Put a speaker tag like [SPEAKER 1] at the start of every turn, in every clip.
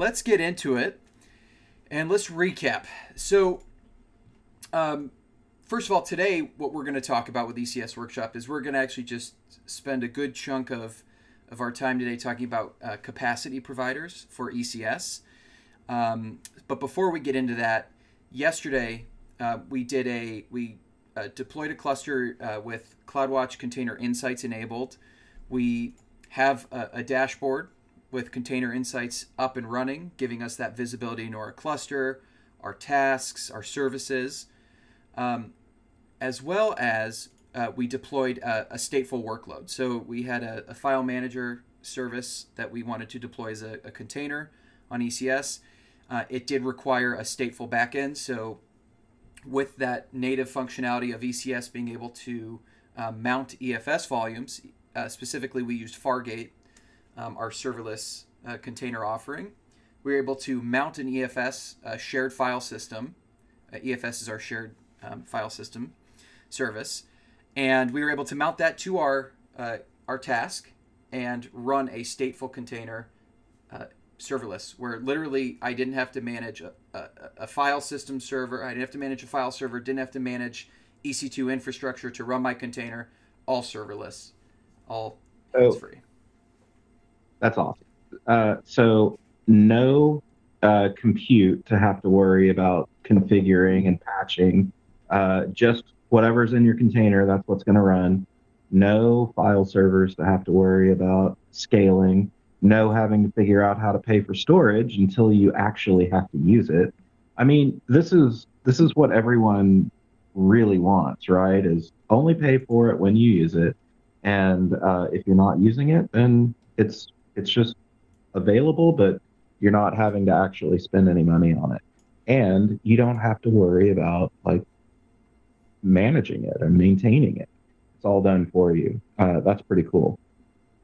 [SPEAKER 1] let's get into it and let's recap. So, um, first of all, today, what we're going to talk about with ECS Workshop is we're going to actually just spend a good chunk of, of our time today talking about uh, capacity providers for ECS. Um, but before we get into that, yesterday uh, we did a we uh, deployed a cluster uh, with CloudWatch Container Insights enabled. We have a, a, dashboard with Container Insights up and running, giving us that visibility into our cluster, our tasks, our services, um, as well as uh, we deployed a, a, stateful workload. So we had a, a, file manager service that we wanted to deploy as a, container on ECS. Uh, it did require a stateful backend, so with that native functionality of ECS being able to uh, mount EFS volumes, uh, specifically we used Fargate, um, our serverless uh, container offering. We were able to mount an EFS uh, shared file system. Uh, EFS is our shared um, file system service, and we were able to mount that to our uh, our task and run a stateful container serverless, where literally I didn't have to manage a, a, a, file system server. I didn't have to manage a file server. Didn't have to manage EC2 infrastructure to run my container. All serverless, all oh, free.
[SPEAKER 2] That's awesome. Uh, so no uh, compute to have to worry about configuring and patching. Uh, just whatever's in your container, that's what's going to run. No file servers to have to worry about scaling no having to figure out how to pay for storage until you actually have to use it. I mean, this is this is what everyone really wants, right? Is only pay for it when you use it, and uh, if you're not using it, then it's it's just available, but you're not having to actually spend any money on it, and you don't have to worry about like managing it and maintaining it. It's all done for you. Uh, that's pretty cool.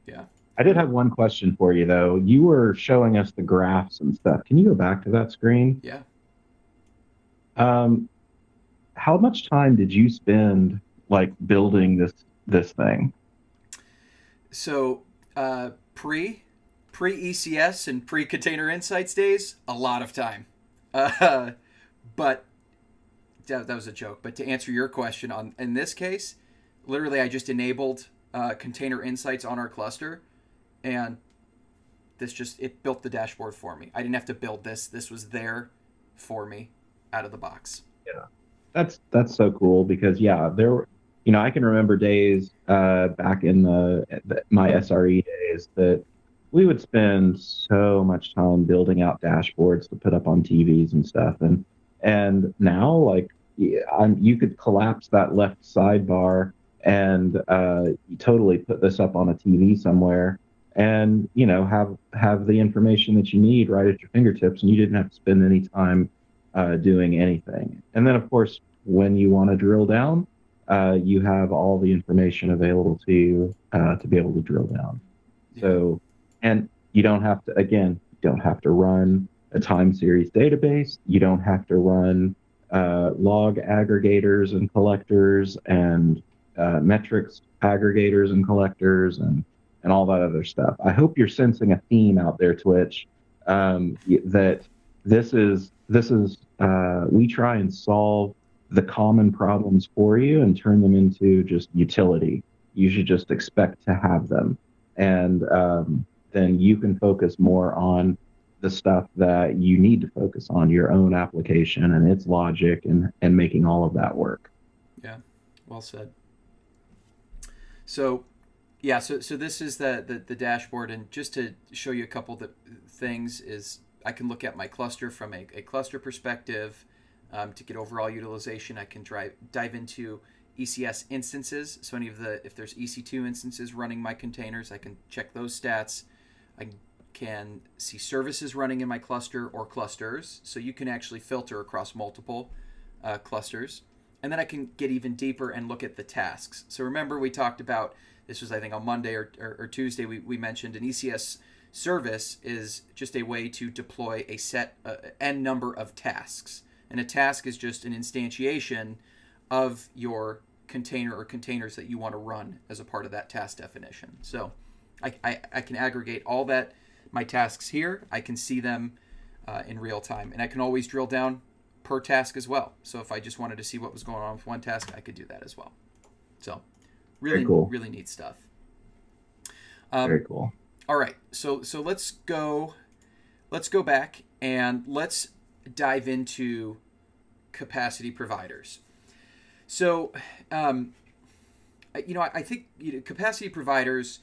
[SPEAKER 1] Yeah.
[SPEAKER 2] I did have one question for you though. You were showing us the graphs and stuff. Can you go back to that screen?
[SPEAKER 1] Yeah.
[SPEAKER 2] Um, how much time did you spend like building this this thing?
[SPEAKER 1] So uh, pre pre ECS and pre Container Insights days, a lot of time. Uh, but that, that was a joke. But to answer your question on in this case, literally I just enabled uh, Container Insights on our cluster and this just it built the dashboard for me. I didn't have to build this. This was there for me out of the box.
[SPEAKER 2] Yeah. That's that's so cool because yeah, there you know, I can remember days uh, back in the, the my SRE days that we would spend so much time building out dashboards to put up on TVs and stuff. And and now like I'm, you could collapse that left sidebar and uh, totally put this up on a TV somewhere and you know have have the information that you need right at your fingertips and you didn't have to spend any time uh, doing anything. And then of course when you want to drill down uh, you have all the information available to you uh, to be able to drill down. So and you don't have to again you don't have to run a time series database. You don't have to run uh, log aggregators and collectors and uh, metrics aggregators and collectors and and all that other stuff. I hope you're sensing a theme out there, Twitch, um, that this is this is uh, we try and solve the common problems for you and turn them into just utility. You should just expect to have them, and um, then you can focus more on the stuff that you need to focus on your own application and its logic and and making all of that work.
[SPEAKER 1] Yeah, well said. So yeah, so so this is the, the, the dashboard, and just to show you a couple of things is I can look at my cluster from a, a cluster perspective um, to get overall utilization. I can drive dive into ECS instances. So any of the if there's EC2 instances running my containers, I can check those stats. I can see services running in my cluster or clusters, so you can actually filter across multiple uh, clusters. And then I can get even deeper and look at the tasks. So remember we talked about this was I think on Monday or, or, or Tuesday we, we mentioned an ECS service is just a way to deploy a set uh, n number of tasks and a task is just an instantiation of your container or containers that you want to run as a part of that task definition so I, I, I can aggregate all that my tasks here i can see them uh, in real time, and I can always drill down per task as well. So if I just wanted to see what was going on with one task, I could do that as well. So really, cool. really neat stuff.
[SPEAKER 2] Um, Very cool.
[SPEAKER 1] All right, so so let's go, let's go back and let's dive into capacity providers. So, um, you know, I, I think you know, capacity providers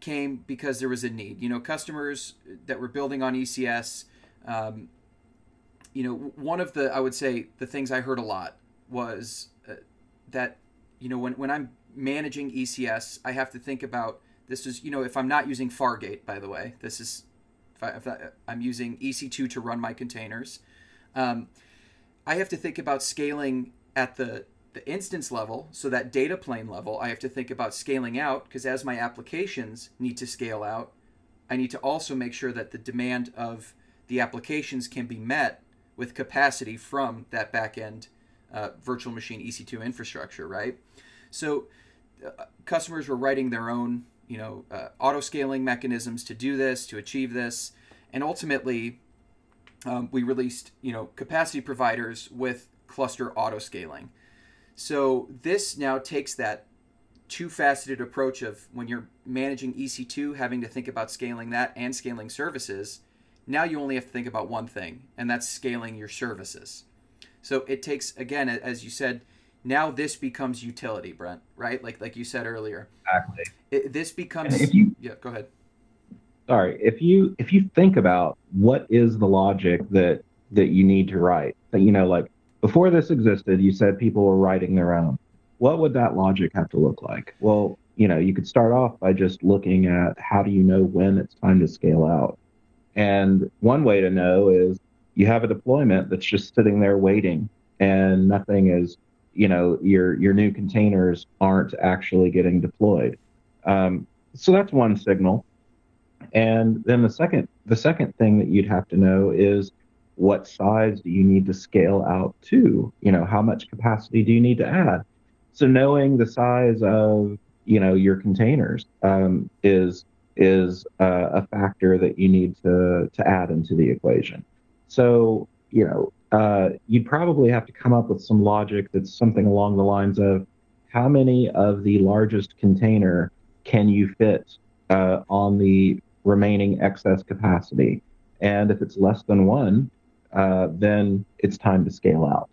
[SPEAKER 1] came because there was a need. You know, customers that were building on ECS. Um, you know, one of the I would say the things I heard a lot was uh, that you know when when I'm managing ECS, I have to think about this is you know if I'm not using Fargate by the way, this is if, I, am using EC2 to run my containers. Um, I have to think about scaling at the the instance level, so that data plane level, I have to think about scaling out because as my applications need to scale out, I need to also make sure that the demand of the applications can be met with capacity from that backend uh, virtual machine EC2 infrastructure, right? So uh, customers were writing their own, you know, uh, auto scaling mechanisms to do this, to achieve this, and ultimately um, we released, you know, capacity providers with cluster auto scaling. So this now takes that two-faceted approach of when you're managing EC2, having to think about scaling that and scaling services. Now you only have to think about one thing, and that's scaling your services. So it takes again, as you said, now this becomes utility, Brent. Right? Like like you said earlier.
[SPEAKER 2] Exactly.
[SPEAKER 1] It, this becomes. If you, yeah, go ahead.
[SPEAKER 2] Sorry, if you if you think about what is the logic that that you need to write, that you know, like before this existed, you said people were writing their own. What would that logic have to look like? Well, you know, you could start off by just looking at how do you know when it's time to scale out. And one way to know is you have a deployment that's just sitting there waiting and nothing is, you know, your your new containers aren't actually getting deployed. Um, so that's one signal. And then the second the second thing that you'd have to know is what size do you need to scale out to? You know, how much capacity do you need to add? So knowing the size of you know your containers um, is is uh, a factor that you need to to add into the equation. So you know uh, you'd probably have to come up with some logic that's something along the lines of how many of the largest container can you fit uh, on the remaining excess capacity, and if it's less than one, uh, then it's time to scale out.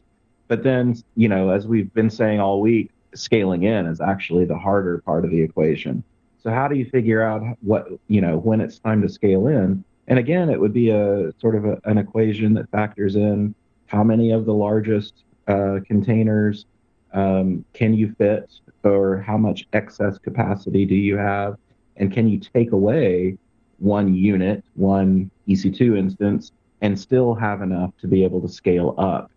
[SPEAKER 2] But then, you know, as we've been saying all week, scaling in is actually the harder part of the equation. So how do you figure out what, you know, when it's time to scale in? And again, it would be a sort of a, an equation that factors in how many of the largest uh, containers um, can you fit, or how much excess capacity do you have, and can you take away one unit, one EC2 instance, and still have enough to be able to scale up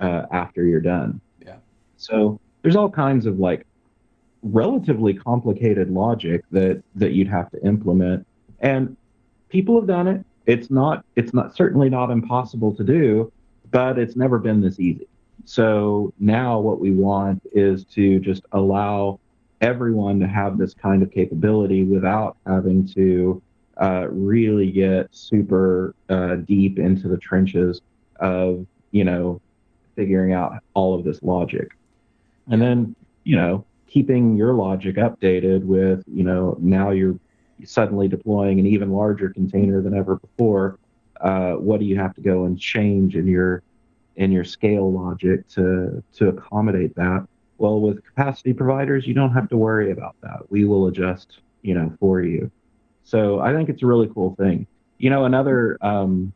[SPEAKER 2] uh, after you're done.
[SPEAKER 1] Yeah.
[SPEAKER 2] So there's all kinds of like relatively complicated logic that that you'd have to implement, and people have done it. It's not it's not certainly not impossible to do, but it's never been this easy. So now what we want is to just allow everyone to have this kind of capability without having to uh, really get super uh, deep into the trenches of you know figuring out all of this logic. And then you know keeping your logic updated with you know now you're suddenly deploying an even larger container than ever before uh, what do you have to go and change in your in your scale logic to to accommodate that? Well with capacity providers you don't have to worry about that. We will adjust you know for you so I think it's a really cool thing. You know, another um,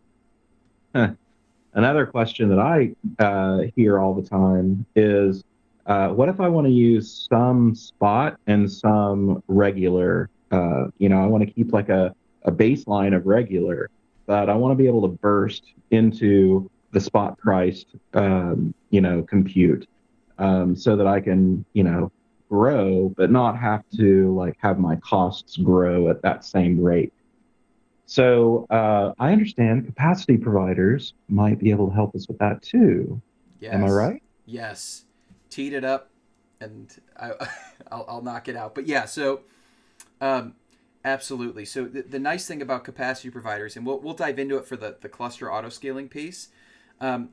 [SPEAKER 2] another question that I uh, hear all the time is, uh, what if I want to use some spot and some regular? Uh, you know, I want to keep like a, a baseline of regular, but I want to be able to burst into the spot priced, um, you know, compute, um, so that I can, you know, grow, but not have to like have my costs grow at that same rate. So uh, I understand capacity providers might be able to help us with that too. Yes. Am I right?
[SPEAKER 1] Yes. Teed it up, and I, will I'll knock it out. But yeah, so um, Absolutely. So the, the nice thing about capacity providers, and we'll, we'll dive into it for the, the cluster auto scaling piece, um,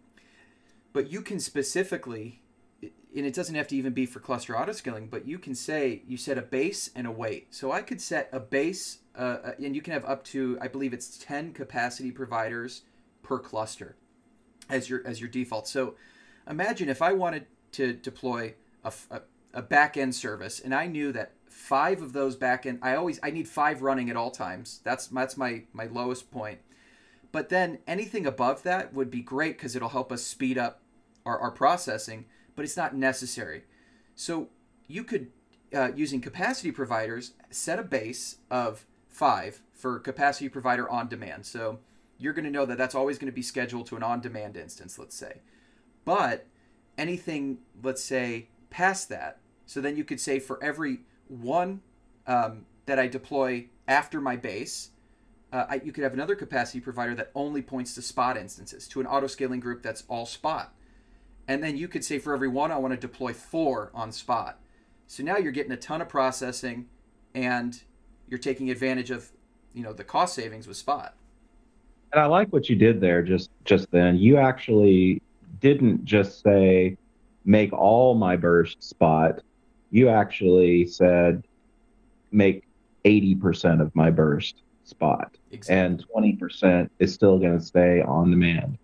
[SPEAKER 1] but you can specifically, and it doesn't have to even be for cluster auto scaling, but you can say you set a base and a weight. So I could set a base, uh, uh and you can have up to, I believe it's 10 capacity providers per cluster as your as your default. So imagine if I wanted to deploy a, a, a back end service, and I knew that five of those back end i always i need five running at all times that's that's my my lowest point but then anything above that would be great because it'll help us speed up our, our processing but it's not necessary so you could uh, using capacity providers set a base of five for capacity provider on demand so you're going to know that that's always going to be scheduled to an on demand instance let's say but anything let's say past that so then you could say for every one um, that I deploy after my base. Uh, I, you could have another capacity provider that only points to spot instances, to an auto scaling group that's all spot. And then you could say for every one, I want to deploy four on spot. So now you're getting a ton of processing and you're taking advantage of, you know, the cost savings with spot.
[SPEAKER 2] And I like what you did there just just then. You actually didn't just say make all my burst spot you actually said make 80% of my burst spot exactly. and 20% is still going to stay on demand.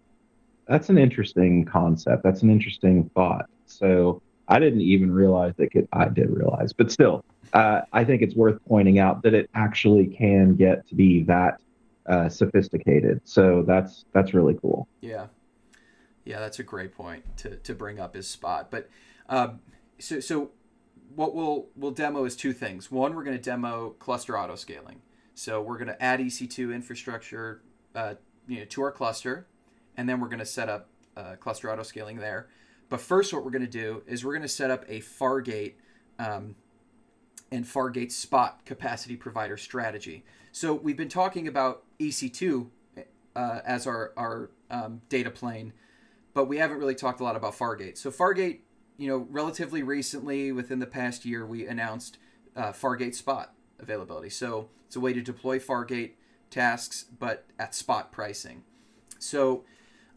[SPEAKER 2] That's an interesting concept. That's an interesting thought. So I didn't even realize that I did realize, but still, uh, I think it's worth pointing out that it actually can get to be that uh, sophisticated. So that's that's really cool.
[SPEAKER 1] Yeah, yeah, that's a great point to, to bring up his spot. But um, so so what we'll we'll demo is two things. One, we're going to demo cluster auto scaling. So we're going to add EC2 infrastructure uh, you know, to our cluster, and then we're going to set up uh, cluster auto scaling there. But first, what we're going to do is we're going to set up a Fargate um, and Fargate spot capacity provider strategy. So we've been talking about EC2 uh, as our, our um, data plane, but we haven't really talked a lot about Fargate. So Fargate you know, relatively recently, within the past year, we announced uh, Fargate Spot availability. So it's a way to deploy Fargate tasks, but at spot pricing. So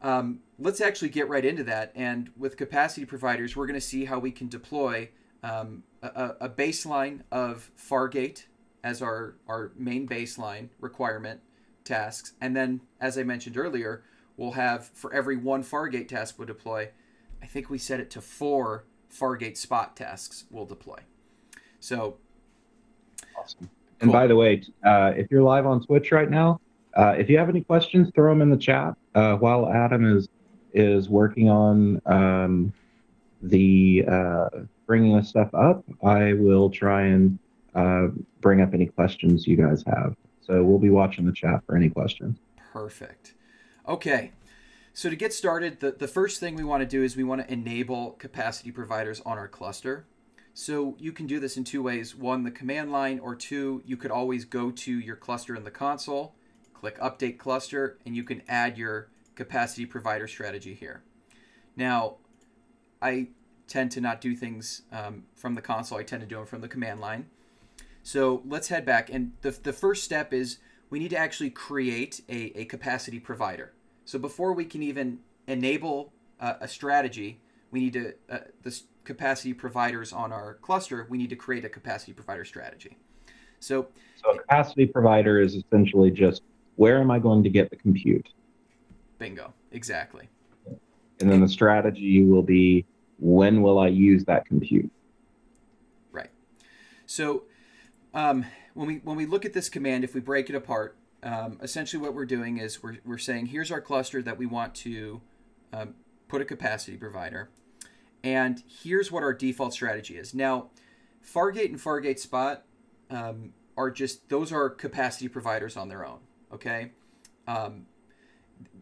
[SPEAKER 1] um, let's actually get right into that. And with capacity providers, we're going to see how we can deploy um, a, a, baseline of Fargate as our, our main baseline requirement tasks. And then, as I mentioned earlier, we'll have for every one Fargate task we will deploy, I think we set it to four Fargate spot tasks we'll deploy. So
[SPEAKER 2] awesome. And by the way, uh, if you're live on Twitch right now, uh, if you have any questions, throw them in the chat uh, while Adam is is working on um, the uh, bringing this stuff up. I will try and uh, bring up any questions you guys have. So we'll be watching the chat for any questions.
[SPEAKER 1] Perfect. Okay. So to get started, the, the first thing we want to do is we want to enable capacity providers on our cluster. So you can do this in two ways. One, the command line, or two, you could always go to your cluster in the console, click Update Cluster, and you can add your capacity provider strategy here. Now, I tend to not do things um, from the console. I tend to do them from the command line. So let's head back. And the, the first step is we need to actually create a, a capacity provider. So before we can even enable uh, a strategy, we need to uh, the capacity providers on our cluster. We need to create a capacity provider strategy. So,
[SPEAKER 2] so a capacity provider is essentially just where am I going to get the compute?
[SPEAKER 1] Bingo, exactly.
[SPEAKER 2] And then the strategy will be when will I use that compute?
[SPEAKER 1] Right. So um, when we when we look at this command, if we break it apart, um, essentially what we're doing is we're, we're saying here's our cluster that we want to um, put a capacity provider and here's what our default strategy is now fargate and fargate spot um, are just those are capacity providers on their own okay um,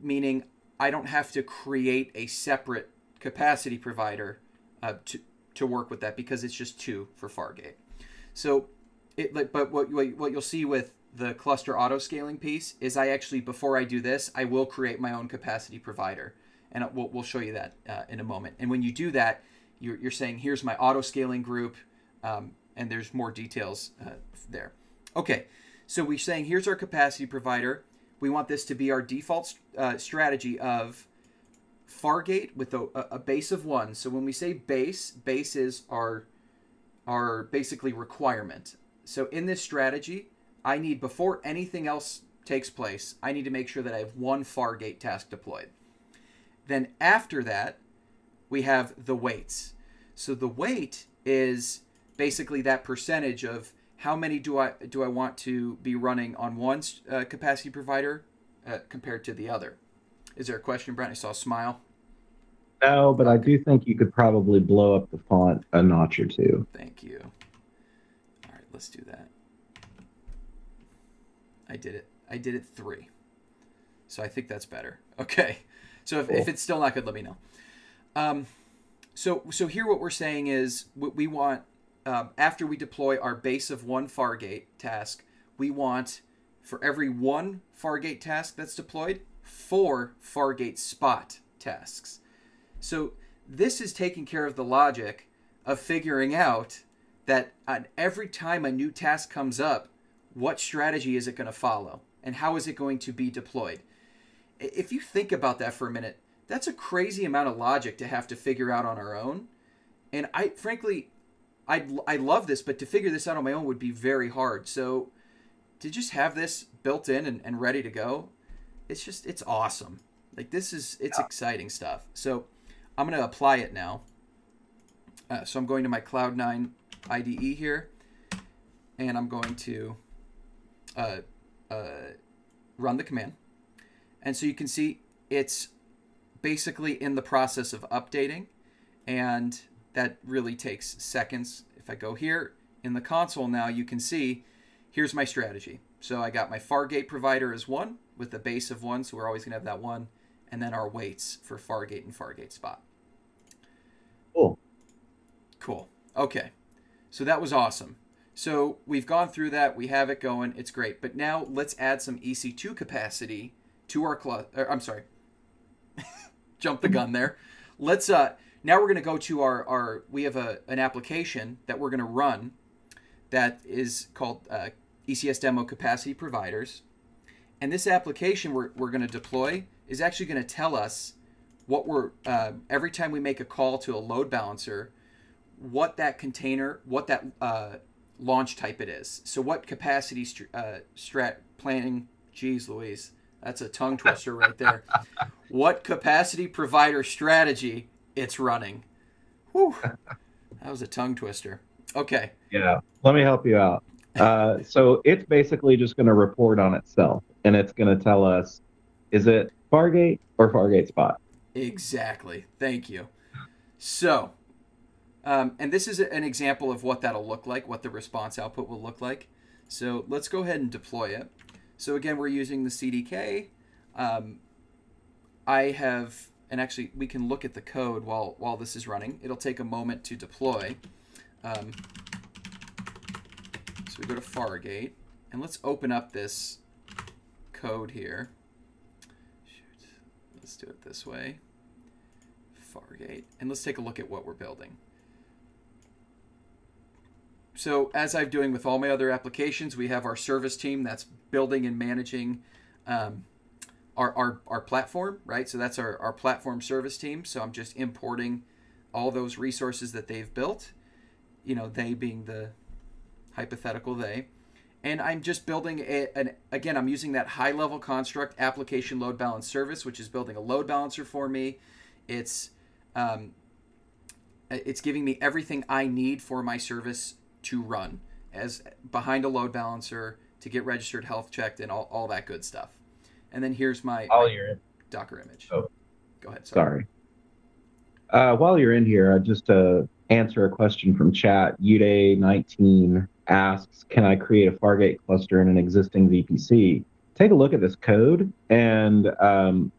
[SPEAKER 1] meaning i don't have to create a separate capacity provider uh, to, to work with that because it's just two for fargate so it but what, what you'll see with the cluster auto scaling piece is I actually, before I do this, I will create my own capacity provider. And we'll, we'll show you that uh, in a moment. And when you do that, you're, you're saying, here's my auto scaling group, um, and there's more details uh, there. Okay, So we're saying here's our capacity provider. We want this to be our default uh, strategy of Fargate with a, a base of one. So when we say base, base is our our basically requirement. So in this strategy, I need before anything else takes place, I need to make sure that I have one Fargate task deployed. Then after that, we have the weights. So the weight is basically that percentage of how many do I do I want to be running on one uh, capacity provider uh, compared to the other. Is there a question, Brent? I saw a smile.
[SPEAKER 2] No, but I do think you could probably blow up the font a notch or two.
[SPEAKER 1] Thank you. All right, let's do that. I did it. I did it three. So I think that's better. Okay. So if, cool. if it's still not good, let me know. Um, so so here what we're saying is what we want um, after we deploy our base of one Fargate task, we want for every one Fargate task that's deployed, four Fargate spot tasks. So this is taking care of the logic of figuring out that on every time a new task comes up, what strategy is it going to follow and how is it going to be deployed? If you think about that for a minute, that's a crazy amount of logic to have to figure out on our own. And I frankly I I love this, but to figure this out on my own would be very hard. So to just have this built in and, and ready to go, it's just it's awesome. Like this is it's yeah. exciting stuff. So I'm gonna apply it now. Uh, so I'm going to my Cloud9 IDE here, and I'm going to uh, uh, run the command. And so you can see it's basically in the process of updating, and that really takes seconds. If I go here in the console now, you can see here's my strategy. So I got my Fargate provider as one with the base of one, so we're always going to have that one, and then our weights for Fargate and Fargate spot.
[SPEAKER 2] Cool.
[SPEAKER 1] Cool. Okay. So that was awesome. So we've gone through that. We have it going. It's great. But now let's add some EC2 capacity to our cluster. I'm sorry. Jump the gun there. Let's uh now we're going to go to our, our we have a, an application that we're going to run that is called uh, ECS Demo Capacity Providers. And this application we're, we're going to deploy is actually going to tell us what we're, uh, every time we make a call to a load balancer, what that container, what that uh, launch type it is. So what capacity uh, strat planning, geez Louise, that's a tongue twister right there. what capacity provider strategy it's running. Whew. That was a tongue twister. Okay.
[SPEAKER 2] Yeah. Let me help you out. Uh, so it's basically just going to report on itself and it's going to tell us is it Fargate or Fargate spot?
[SPEAKER 1] Exactly. Thank you. So, um, and this is an example of what that'll look like, what the response output will look like. So let's go ahead and deploy it. So again, we're using the CDK. Um, I have and actually we can look at the code while while this is running. It'll take a moment to deploy. Um, so we go to Fargate, and let's open up this code here. Shoot. Let's do it this way. Fargate, and let's take a look at what we're building. So as I'm doing with all my other applications, we have our service team that's building and managing um, our, our, our platform, right? So that's our, our platform service team. So I'm just importing all those resources that they've built, you know, they being the hypothetical they. And I'm just building a, an, again, I'm using that high level construct application load balance service, which is building a load balancer for me. It's, um, it's giving me everything I need for my service to run as behind a load balancer to get registered health checked and all, all that good stuff. And then here's my,
[SPEAKER 2] while you're in.
[SPEAKER 1] Docker image.
[SPEAKER 2] Oh,
[SPEAKER 1] go ahead.
[SPEAKER 2] Sorry. sorry. Uh, while you're in here, uh, just to answer a question from chat, Uday19 asks, "Can I create a Fargate cluster in an existing VPC?" Take a look at this code, and um,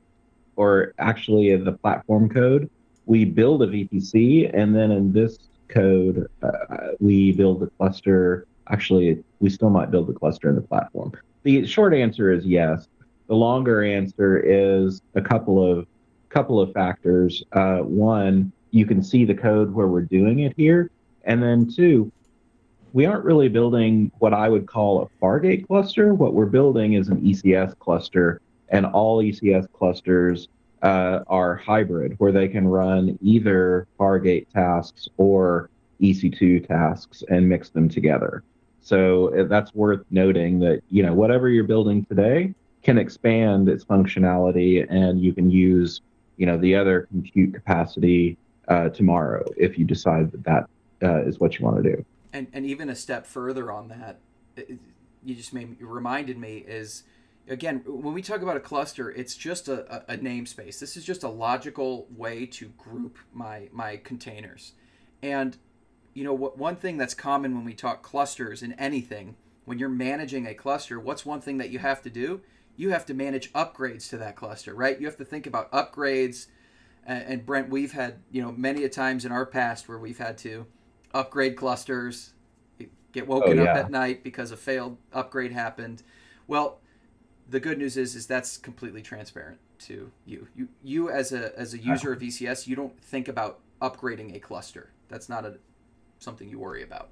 [SPEAKER 2] or actually the platform code. We build a VPC, and then in this code, uh, we build a cluster. Actually, we still might build a cluster in the platform. The short answer is yes. The longer answer is a couple of couple of factors. Uh, one, you can see the code where we're doing it here, and then two, we aren't really building what I would call a Fargate cluster. What we're building is an ECS cluster, and all ECS clusters uh, are hybrid, where they can run either Fargate tasks or EC2 tasks and mix them together. So uh, that's worth noting that you know whatever you're building today can expand its functionality, and you can use you know the other compute capacity uh, tomorrow if you decide that that uh, is what you want to do.
[SPEAKER 1] And and even a step further on that, you just made you reminded me is again when we talk about a cluster, it's just a, a, a namespace. This is just a logical way to group my my containers, and you know what one thing that's common when we talk clusters in anything when you're managing a cluster what's one thing that you have to do you have to manage upgrades to that cluster right? You have to think about upgrades and, brent we've had you know many a times in our past where we've had to upgrade clusters get woken oh, yeah. up at night because a failed upgrade happened. Well the good news is is that's completely transparent to you. You you as a as a user of ecs you don't think about upgrading a cluster. That's not a something you worry about?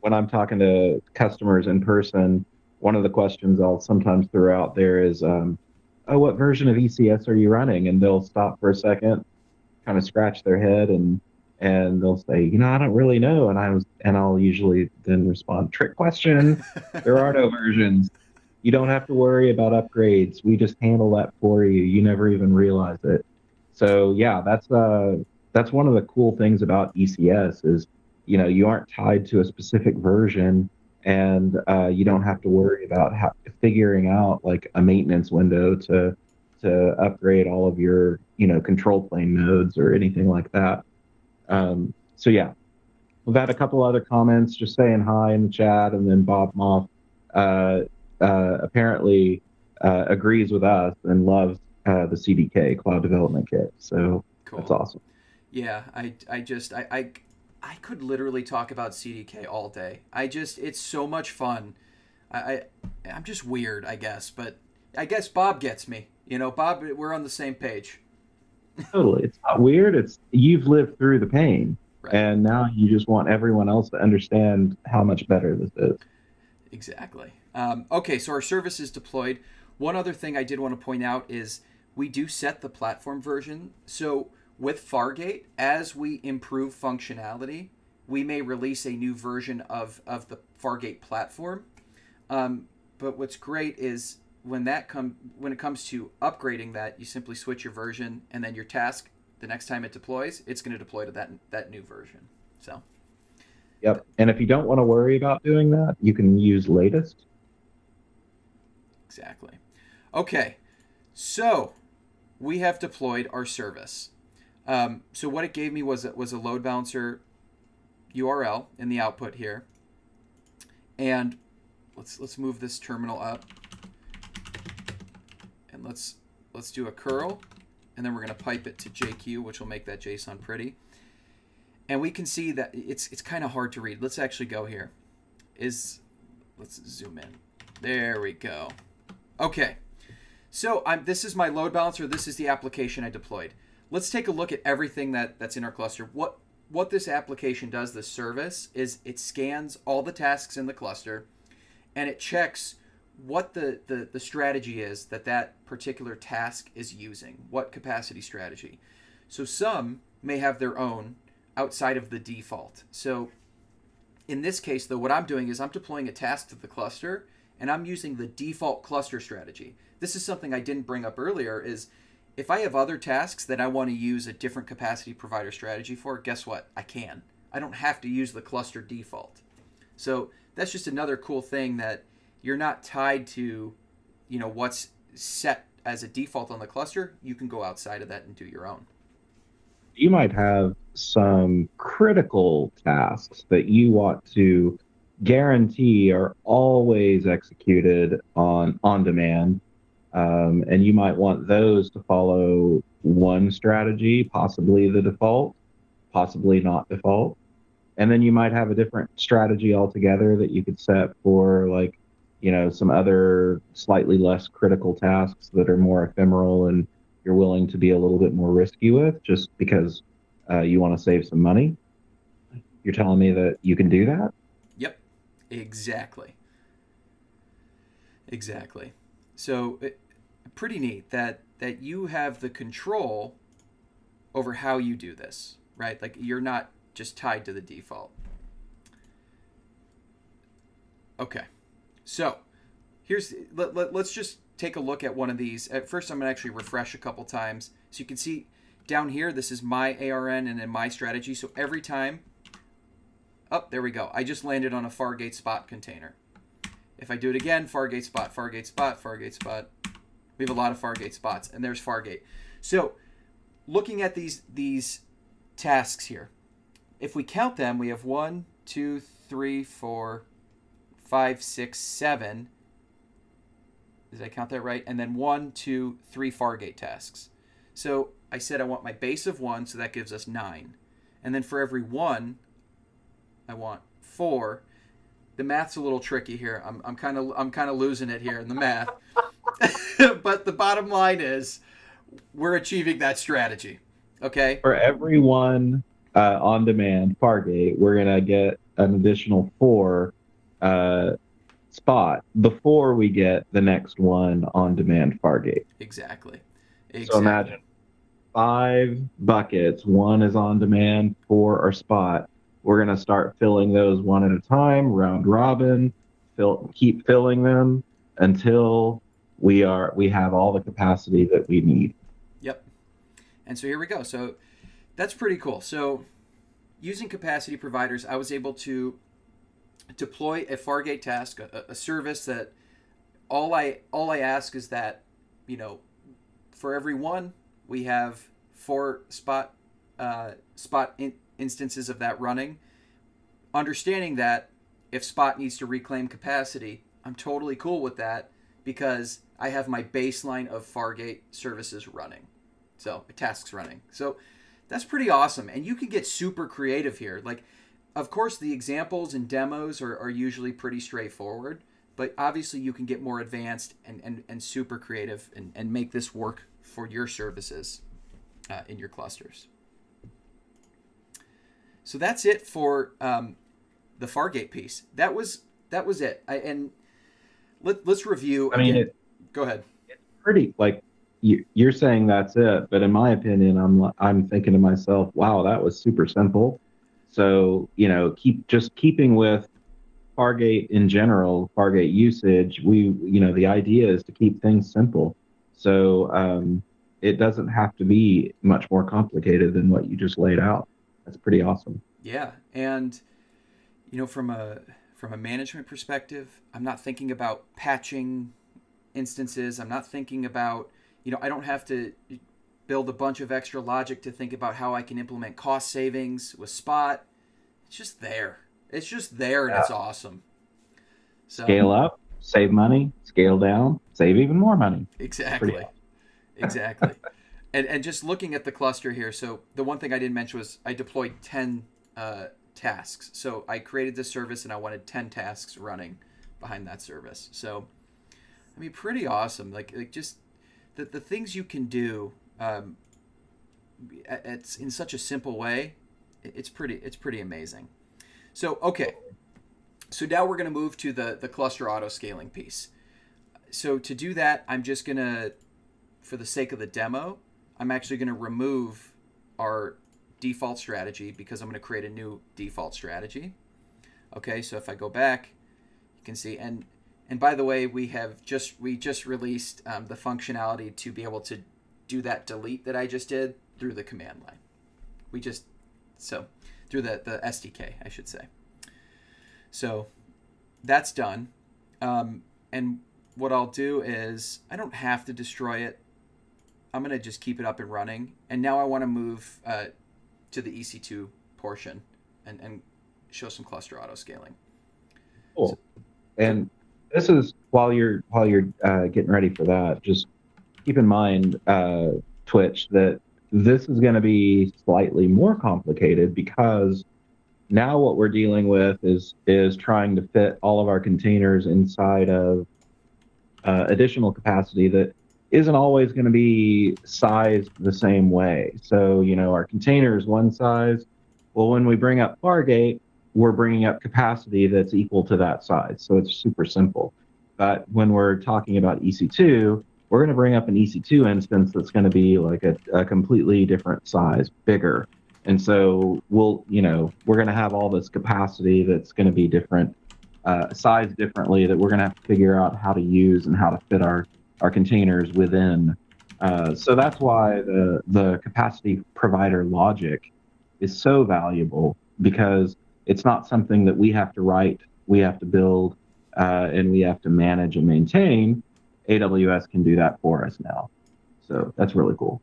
[SPEAKER 2] When I'm talking to customers in person, one of the questions I'll sometimes throw out there is, um, "Oh, what version of ECS are you running?" And they'll stop for a second, kind of scratch their head, and and they'll say, "You know, I don't really know." And I was, and I'll usually then respond, "Trick question. there are no versions. You don't have to worry about upgrades. We just handle that for you. You never even realize it." So yeah, that's uh that's one of the cool things about ECS is you know you aren't tied to a specific version and uh, you don't have to worry about how, figuring out like a maintenance window to to upgrade all of your you know control plane nodes or anything like that. Um, so yeah. We've had a couple other comments just saying hi in the chat and then bob moff uh, uh, apparently uh, agrees with us and loves uh, the cdk cloud development kit. So cool. that's awesome.
[SPEAKER 1] Yeah i i just i, I I could literally talk about CDK all day. I just it's so much fun. I, I I'm just weird, I guess, but I guess Bob gets me. You know, Bob, we're on the same page.
[SPEAKER 2] totally, it's not weird. It's you've lived through the pain, right. and now you just want everyone else to understand how much better this is.
[SPEAKER 1] Exactly. Um, okay, so our service is deployed. One other thing I did want to point out is we do set the platform version. So with Fargate, as we improve functionality, we may release a new version of, of the Fargate platform. Um, but what's great is when that come when it comes to upgrading that, you simply switch your version, and then your task the next time it deploys, it's going to deploy to that that new version. So.
[SPEAKER 2] Yep, and if you don't want to worry about doing that, you can use latest.
[SPEAKER 1] Exactly. Okay, so we have deployed our service. Um, so what it gave me was was a load balancer URL in the output here, and let's let's move this terminal up, and let's let's do a curl, and then we're going to pipe it to JQ, which will make that JSON pretty. And we can see that it's it's kind of hard to read. Let's actually go here. Is let's zoom in. There we go. Okay. So I'm, this is my load balancer. This is the application I deployed let's take a look at everything that, that's in our cluster. What what this application does, this service, is it scans all the tasks in the cluster and it checks what the, the, the strategy is that that particular task is using, what capacity strategy. So some may have their own outside of the default. So in this case, though, what I'm doing is I'm deploying a task to the cluster and I'm using the default cluster strategy. This is something I didn't bring up earlier is if I have other tasks that I want to use a different capacity provider strategy for, guess what? I can. I don't have to use the cluster default. So that's just another cool thing that you're not tied to, you know, what's set as a default on the cluster. You can go outside of that and do your own.
[SPEAKER 2] You might have some critical tasks that you want to guarantee are always executed on on demand um, and you might want those to follow one strategy, possibly the default, possibly not default. And then you might have a different strategy altogether that you could set for like, you know, some other slightly less critical tasks that are more ephemeral and you're willing to be a little bit more risky with just because uh, you want to save some money. You're telling me that you can do that?
[SPEAKER 1] Yep. Exactly. Exactly. So it, pretty neat that that you have the control over how you do this, right? Like you're not just tied to the default. Okay. So, here's let, let, us just take a look at one of these. At first I'm going to actually refresh a couple times so you can see down here this is my ARN and then my strategy. So every time Oh, there we go. I just landed on a Fargate spot container. If I do it again, Fargate spot, Fargate spot, Fargate spot. We have a lot of Fargate spots, and there's Fargate. So, looking at these these tasks here, if we count them, we have one, two, three, four, five, six, seven. Did I count that right? And then one, two, three Fargate tasks. So I said I want my base of one, so that gives us nine. And then for every one, I want four. The math's a little tricky here. I'm, I'm kind of I'm kind of losing it here in the math. but the bottom line is we're achieving that strategy. Okay.
[SPEAKER 2] For every one uh, on demand Fargate, we're gonna get an additional four uh, spot before we get the next one on demand Fargate.
[SPEAKER 1] Exactly.
[SPEAKER 2] exactly. So imagine five buckets. One is on demand, four are spot. We're going to start filling those one at a time, round robin, fill, keep filling them until we are we have all the capacity that we need.
[SPEAKER 1] Yep. And so here we go. So that's pretty cool. So using capacity providers, I was able to deploy a Fargate task, a, a service that all I all I ask is that you know for every one we have four spot uh, spot in, instances of that running, understanding that if Spot needs to reclaim capacity, I'm totally cool with that because I have my baseline of Fargate services running. So, tasks running. So, that's pretty awesome. And you can get super creative here. Like, of course, the examples and demos are, are usually pretty straightforward, but obviously you can get more advanced and, and, and super creative and, and make this work for your services uh, in your clusters. So that's it for um, the Fargate piece. That was that was it. I, and let, let's review.
[SPEAKER 2] I mean, it,
[SPEAKER 1] go ahead.
[SPEAKER 2] It's pretty like you, you're saying that's it, but in my opinion, I'm I'm thinking to myself, wow, that was super simple. So you know, keep just keeping with Fargate in general, Fargate usage. We you know the idea is to keep things simple. So um, it doesn't have to be much more complicated than what you just laid out that's pretty awesome.
[SPEAKER 1] Yeah, and you know, from a from a management perspective, I'm not thinking about patching instances. I'm not thinking about you know I don't have to build a bunch of extra logic to think about how I can implement cost savings with Spot. It's just there. It's just there, and yeah. it's awesome.
[SPEAKER 2] So, scale up, save money. Scale down, save even more money.
[SPEAKER 1] Exactly. Awesome. Exactly. and and just looking at the cluster here, so the one thing I didn't mention was I deployed ten uh, tasks. So I created this service and I wanted ten tasks running behind that service. So I mean, pretty awesome. Like like just the the things you can do. Um, it's in such a simple way. It's pretty it's pretty amazing. So okay, so now we're going to move to the the cluster auto scaling piece. So to do that, I'm just going to, for the sake of the demo, I'm actually going to remove our default strategy because I'm going to create a new default strategy. Okay, so if I go back, you can see, and and by the way, we have just we just released um, the functionality to be able to do that delete that I just did through the command line. We just so through the the SDK, I should say. So that's done, um, and what I'll do is I don't have to destroy it. I'm going to just keep it up and running. And now I want to move uh, to the EC2 portion and, and show some cluster auto scaling.
[SPEAKER 2] Cool. So, and this is while you're while you're uh, getting ready for that, just keep in mind, uh, Twitch, that this is going to be slightly more complicated because now what we're dealing with is is trying to fit all of our containers inside of uh, additional capacity that isn't always going to be sized the same way. So, you know, our container is one size. Well, when we bring up Fargate, we're bringing up capacity that's equal to that size. So it's super simple. But when we're talking about EC2, we're going to bring up an EC2 instance that's going to be like a, a completely different size, bigger. And so we'll, you know, we're going to have all this capacity that's going to be different, uh, sized differently that we're going to have to figure out how to use and how to fit our, our containers within. Uh, so that's why the, the capacity provider logic is so valuable because it's not something that we have to write, we have to build, uh, and we have to manage and maintain. AWS can do that for us now. So that's really cool.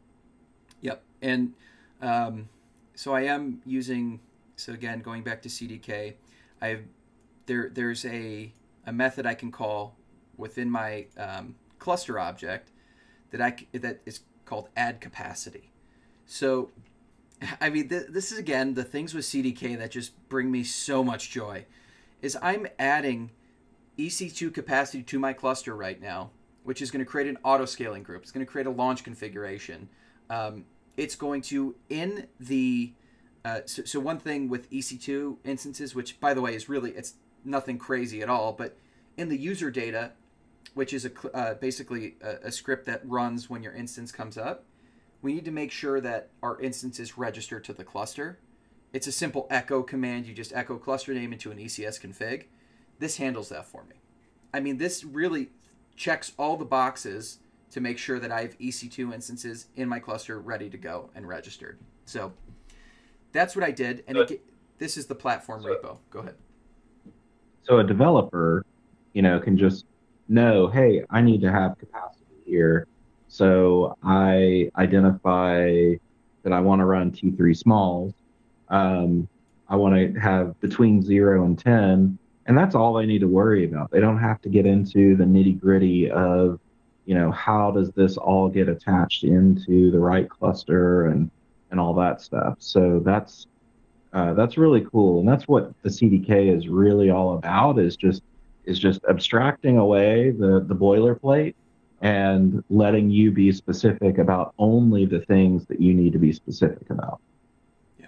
[SPEAKER 1] Yep. And um, so I am using, so again, going back to CDK, I there there's a, a method I can call within my um, cluster object that I that is called add capacity. So, I mean, th- this is again the things with CDK that just bring me so much joy. Is I'm adding EC2 capacity to my cluster right now, which is going to create an auto scaling group. It's going to create a launch configuration. Um, it's going to in the uh, so, so one thing with EC2 instances, which by the way is really it's nothing crazy at all, but in the user data, which is a uh, basically a, a script that runs when your instance comes up, we need to make sure that our instance is registered to the cluster. It's a simple echo command. You just echo cluster name into an ECS config. This handles that for me. I mean, this really checks all the boxes to make sure that I have EC2 instances in my cluster ready to go and registered. So that's what I did. And it, this is the platform so, repo. Go ahead.
[SPEAKER 2] So a developer, you know, can just know, hey, I need to have capacity here. So I identify that I want to run T3 smalls. Um, I want to have between zero and 10 and that's all they need to worry about. They don't have to get into the nitty gritty of, you know, how does this all get attached into the right cluster and and all that stuff. So that's uh, that's really cool, and that's what the CDK is really all about. Is just is just abstracting away the the boilerplate and letting you be specific about only the things that you need to be specific about.
[SPEAKER 1] Yeah,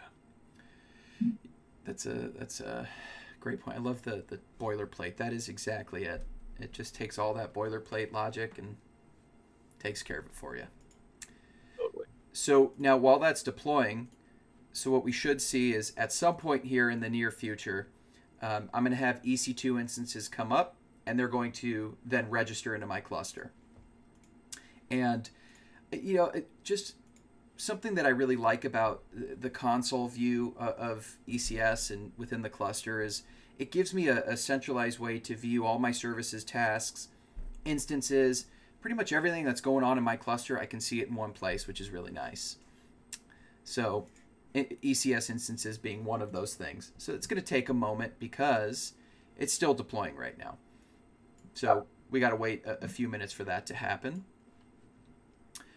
[SPEAKER 1] that's a that's a great point. I love the the boilerplate. That is exactly it. It just takes all that boilerplate logic and takes care of it for you. Totally. So now while that's deploying, so what we should see is at some point here in the near future, um, I'm going to have EC2 instances come up, and they're going to then register into my cluster. And you know, just something that I really like about the console view uh, of ECS and within the cluster is it gives me a, a, centralized way to view all my services, tasks, instances, pretty much everything that's going on in my cluster. I can see it in one place, which is really nice. So ECS instances being one of those things. So it's going to take a moment because it's still deploying right now. So we got to wait a, a few minutes for that to happen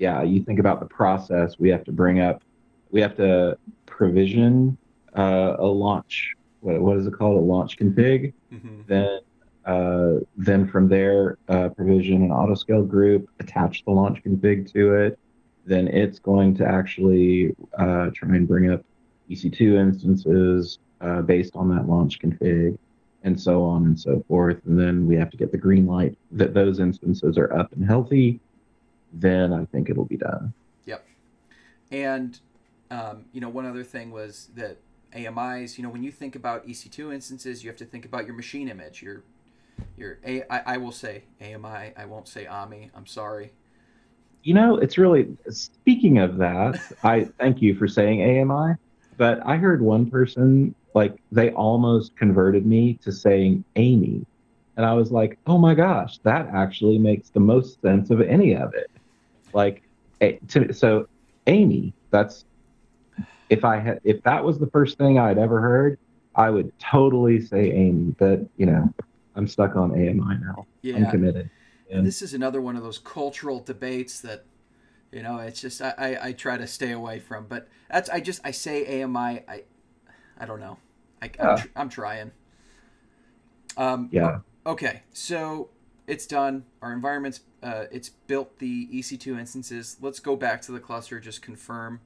[SPEAKER 2] yeah, you think about the process. We have to bring up, we have to provision uh, a launch. What, what is it called? A launch config. Mm-hmm. Then, uh, then from there, uh, provision an autoscale group, attach the launch config to it. Then it's going to actually uh, try and bring up EC2 instances uh, based on that launch config and so on and so forth. And then we have to get the green light that those instances are up and healthy then I think it'll be done.
[SPEAKER 1] Yep. And um, you know, one other thing was that AMIs. You know, when you think about EC2 instances, you have to think about your machine image. Your your A, I, I will say AMI. I won't say AMI. I'm sorry.
[SPEAKER 2] You know, it's really speaking of that. I thank you for saying AMI, but I heard one person like they almost converted me to saying Amy. And I was like, oh my gosh, that actually makes the most sense of any of it. Like, to, so Amy, that's if I had if that was the first thing I'd ever heard, I would totally say Amy. But you know, I'm stuck on AMI now. Yeah. I'm committed.
[SPEAKER 1] And this is another one of those cultural debates that you know it's just I, I, I, try to stay away from but that's i just i say ami i i don't know. I, I'm, tr- I'm trying. Um yeah. okay so it's done. Our environment's uh, it's built the EC2 instances. Let's go back to the cluster, just confirm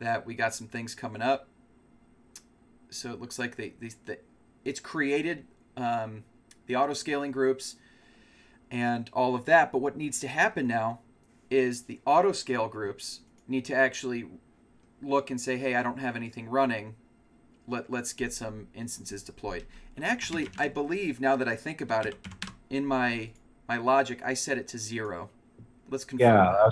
[SPEAKER 1] that we got some things coming up. So it looks like they, they, they it's created um, the auto scaling groups and all of that. But what needs to happen now is the auto scale groups need to actually look and say, hey, I don't have anything running. Let, let's get some instances deployed. And actually, I believe now that I think about it, in my my logic, I set it to zero. Let's confirm.
[SPEAKER 2] Yeah,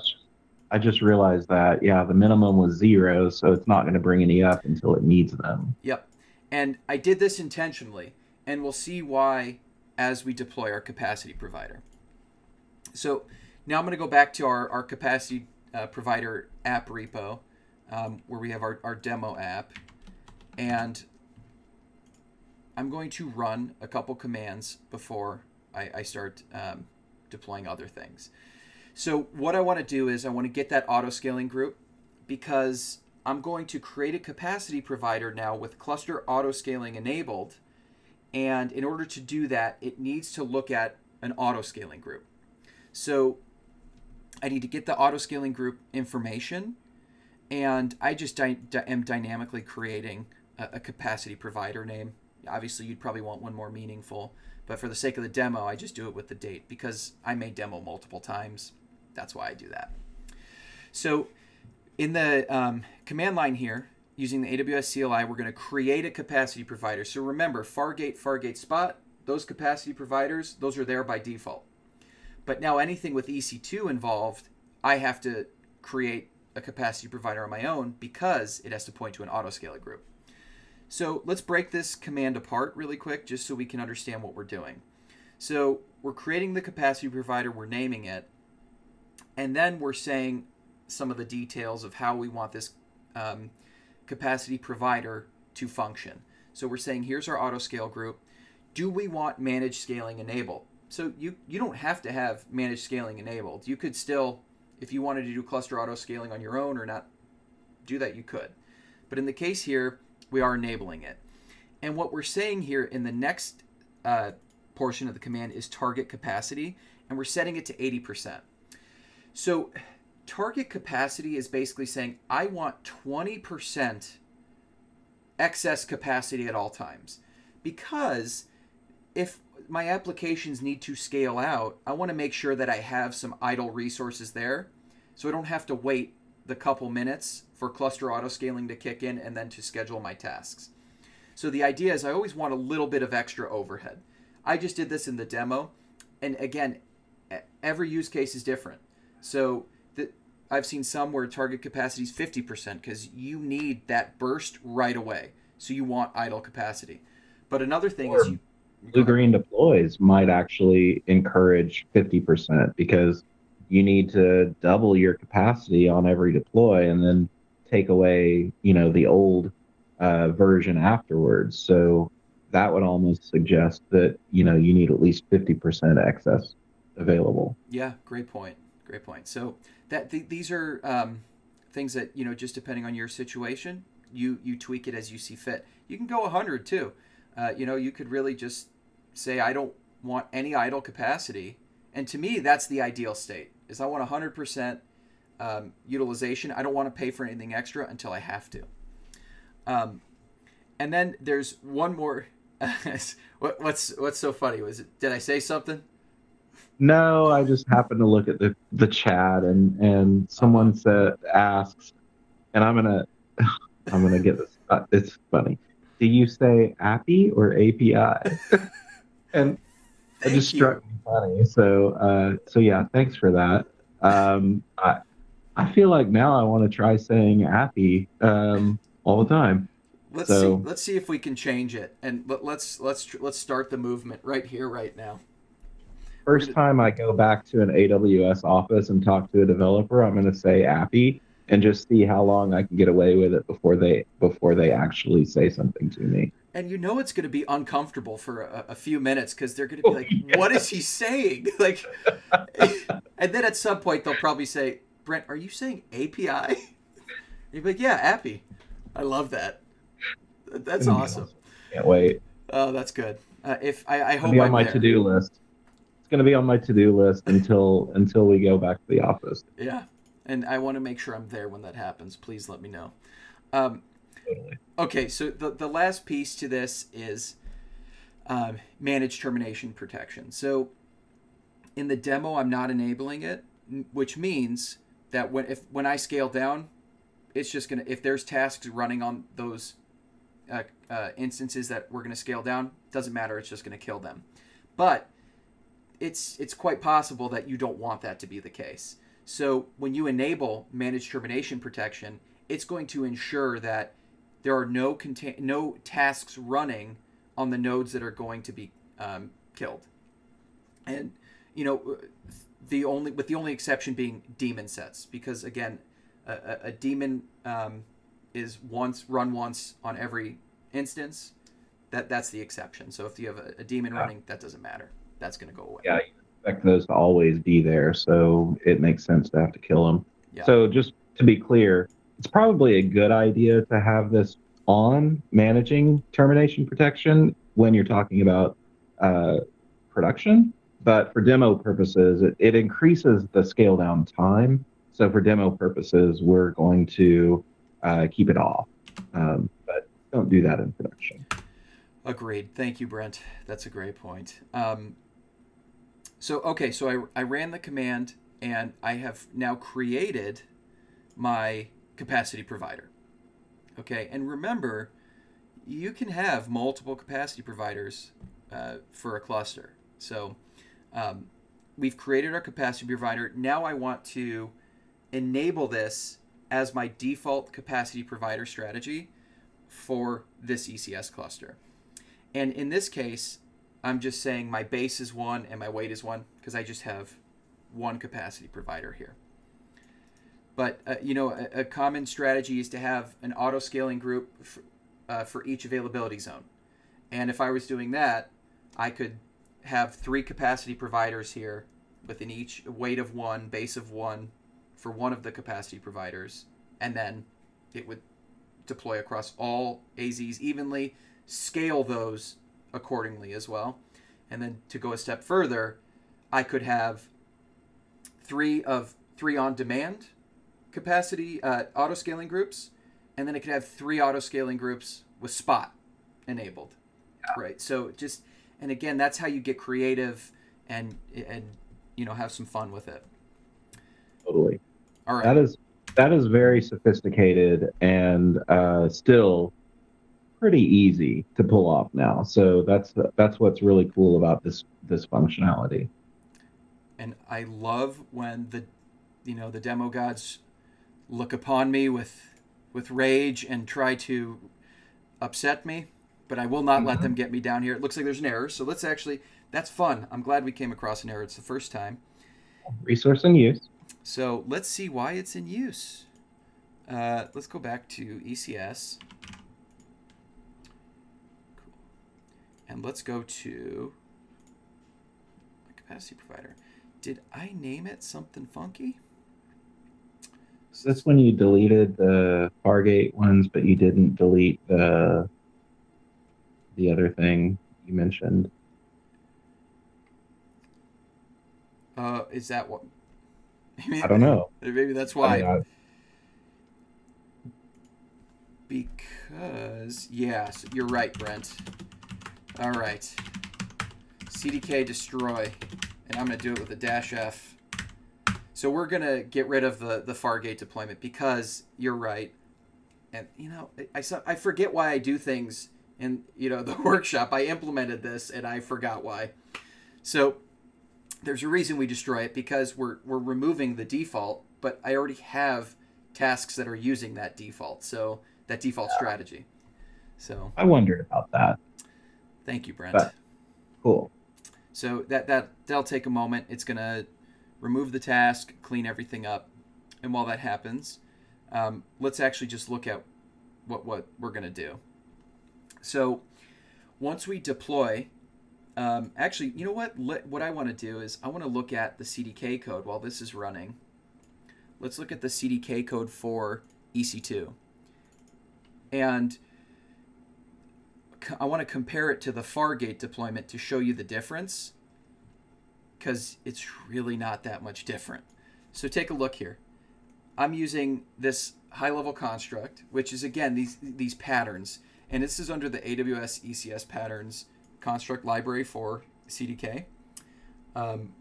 [SPEAKER 2] I just realized that. Yeah, the minimum was zero, so it's not going to bring any up until it needs them.
[SPEAKER 1] Yep. And I did this intentionally, and we'll see why as we deploy our capacity provider. So now I'm going to go back to our, our capacity uh, provider app repo um, where we have our, our demo app. And I'm going to run a couple commands before I, I start um, deploying other things. So what I want to do is I want to get that auto scaling group because I'm going to create a capacity provider now with cluster auto scaling enabled. And in order to do that, it needs to look at an auto scaling group. So I need to get the auto scaling group information. And I just dy- am dynamically creating a, a capacity provider name. Obviously, you'd probably want one more meaningful. But for the sake of the demo, I just do it with the date because I may demo multiple times. That's why I do that. So in the um, command line here, using the AWS CLI, we're going to create a capacity provider. So remember, Fargate, Fargate Spot, those capacity providers, those are there by default. But now anything with EC2 involved, I have to create a capacity provider on my own because it has to point to an autoscaler group. So let's break this command apart really quick just so we can understand what we're doing. So we're creating the capacity provider, we're naming it, and then we're saying some of the details of how we want this um, capacity provider to function. So we're saying here's our autoscale group. Do we want managed scaling enabled? So you, you don't have to have managed scaling enabled. You could still, if you wanted to do cluster auto scaling on your own or not do that, you could. But in the case here, we are enabling it. And what we're saying here in the next uh, portion of the command is target capacity, and we're setting it to 80%. So target capacity is basically saying I want 20% excess capacity at all times. Because if my applications need to scale out, I want to make sure that I have some idle resources there so I don't have to wait the couple minutes for cluster auto scaling to kick in and then to schedule my tasks. So the idea is I always want a little bit of extra overhead. I just did this in the demo. And again, every use case is different. So the, I've seen some where target capacity is 50% because you need that burst right away. So you want idle capacity. But another thing or is you.
[SPEAKER 2] Blue green deploys might actually encourage 50% because you need to double your capacity on every deploy and then take away, you know, the old uh, version afterwards. So that would almost suggest that, you know, you need at least 50% excess available.
[SPEAKER 1] Yeah, great point. Great point. So that th- these are um, things that, you know, just depending on your situation, you you tweak it as you see fit. You can go 100 too. Uh, you know, you could really just say I don't want any idle capacity. And to me, that's the ideal state. Is I want 100% um, utilization. I don't want to pay for anything extra until I have to. Um, and then there's one more. what, what's what's so funny? Was it? Did I say something?
[SPEAKER 2] No, I just happened to look at the the chat and and someone uh-huh. said asks, and I'm gonna I'm gonna get this. Uh, it's funny. Do you say API or API? And it just struck me funny. So uh, so yeah, thanks for that. Um, I, I feel like now I want to try saying happy um, all the time.
[SPEAKER 1] Let's so, see. Let's see if we can change it, and let, let's let's let's start the movement right here, right now.
[SPEAKER 2] First time I go back to an AWS office and talk to a developer, I'm going to say happy and just see how long I can get away with it before they before they actually say something to me.
[SPEAKER 1] And you know it's going to be uncomfortable for a, a few minutes because they're going to be like, oh, "What is he saying?" Like, and then at some point they'll probably say, Brent, are you saying API? You'd be like, yeah, API. I love that. That's awesome.
[SPEAKER 2] Can't wait.
[SPEAKER 1] Oh, that's good. Uh, if I, I hope
[SPEAKER 2] be on
[SPEAKER 1] I'm
[SPEAKER 2] my
[SPEAKER 1] there.
[SPEAKER 2] to-do list. It's going to be on my to-do list until until we go back to the office.
[SPEAKER 1] Yeah, and I want to make sure I'm there when that happens. Please let me know. Um,
[SPEAKER 2] Totally.
[SPEAKER 1] Okay, so the, the last piece to this is um, managed termination protection. So in the demo, I'm not enabling it, which means that when if when I scale down, it's just gonna if there's tasks running on those uh, uh, instances that we're gonna scale down, doesn't matter. It's just gonna kill them. But it's it's quite possible that you don't want that to be the case. So when you enable managed termination protection, it's going to ensure that there are no contain no tasks running on the nodes that are going to be um, killed. And you know, the only with the only exception being daemon sets, because again, a, a, a daemon um, is once run once on every instance. That that's the exception. So if you have a, a daemon yeah. running, that doesn't matter. That's going to go away.
[SPEAKER 2] Yeah, you expect those to always be there, so it makes sense to have to kill them. Yeah. So just to be clear, it's probably a good idea to have this on managing termination protection when you're talking about uh, production. But for demo purposes, it, it increases the scale down time. So for demo purposes, we're going to uh, keep it off. Um, but don't do that in production.
[SPEAKER 1] Agreed. Thank you, Brent. That's a great point. Um, so, okay, so I, I ran the command and I have now created my capacity provider. Okay, and remember, you can have multiple capacity providers uh, for a cluster. So um, we've created our capacity provider. Now I want to enable this as my default capacity provider strategy for this ECS cluster. And in this case, I'm just saying my base is one and my weight is one because I just have one capacity provider here. But uh, you know, a, a, common strategy is to have an auto scaling group for, uh, for each availability zone. And if I was doing that, I could have three capacity providers here within each weight of one, base of one for one of the capacity providers, and then it would deploy across all AZs evenly, scale those accordingly as well. And then to go a step further, I could have three of three on demand capacity uh, auto scaling groups, and then it could have three auto scaling groups with spot enabled. Yeah. Right. So just and again, that's how you get creative and and you know have some fun with it.
[SPEAKER 2] Totally. All right. That is that is very sophisticated and uh, still pretty easy to pull off now. So that's that's what's really cool about this this functionality.
[SPEAKER 1] And I love when the you know the demo gods look upon me with with rage and try to upset me, but I will not mm-hmm. let them get me down here. It looks like there's an error, so let's actually that's fun. I'm glad we came across an error. It's the first time.
[SPEAKER 2] Resource in use.
[SPEAKER 1] So let's see why it's in use. Uh, let's go back to ECS. Cool. And let's go to my capacity provider. Did I name it something funky?
[SPEAKER 2] So that's when you deleted the Fargate ones, but you didn't delete the the other thing you mentioned.
[SPEAKER 1] Uh, is that what?
[SPEAKER 2] Maybe, I don't know.
[SPEAKER 1] Maybe that's why. Because yes, you're right, Brent. All right. CDK destroy, and I'm gonna do it with a dash F. So we're gonna get rid of the the Fargate deployment because you're right, and you know I, I I forget why I do things in you know the workshop. I implemented this and I forgot why. So there's a reason we destroy it because we're we're removing the default, but I already have tasks that are using that default. So that default yeah. strategy. So
[SPEAKER 2] I wondered about that.
[SPEAKER 1] Thank you, Brent.
[SPEAKER 2] But, cool.
[SPEAKER 1] So that that that'll take a moment. It's gonna remove the task, clean everything up. And while that happens, um, let's actually just look at what, what we're going to do. So once we deploy, um, actually, you know what? Let, what I want to do is I want to look at the CDK code while this is running. Let's look at the CDK code for EC2. And I want to compare it to the Fargate deployment to show you the difference because it's really not that much different. So take a look here. I'm using this high level construct, which is again these these patterns, and this is under the AWS ECS patterns construct library for CDK. Um,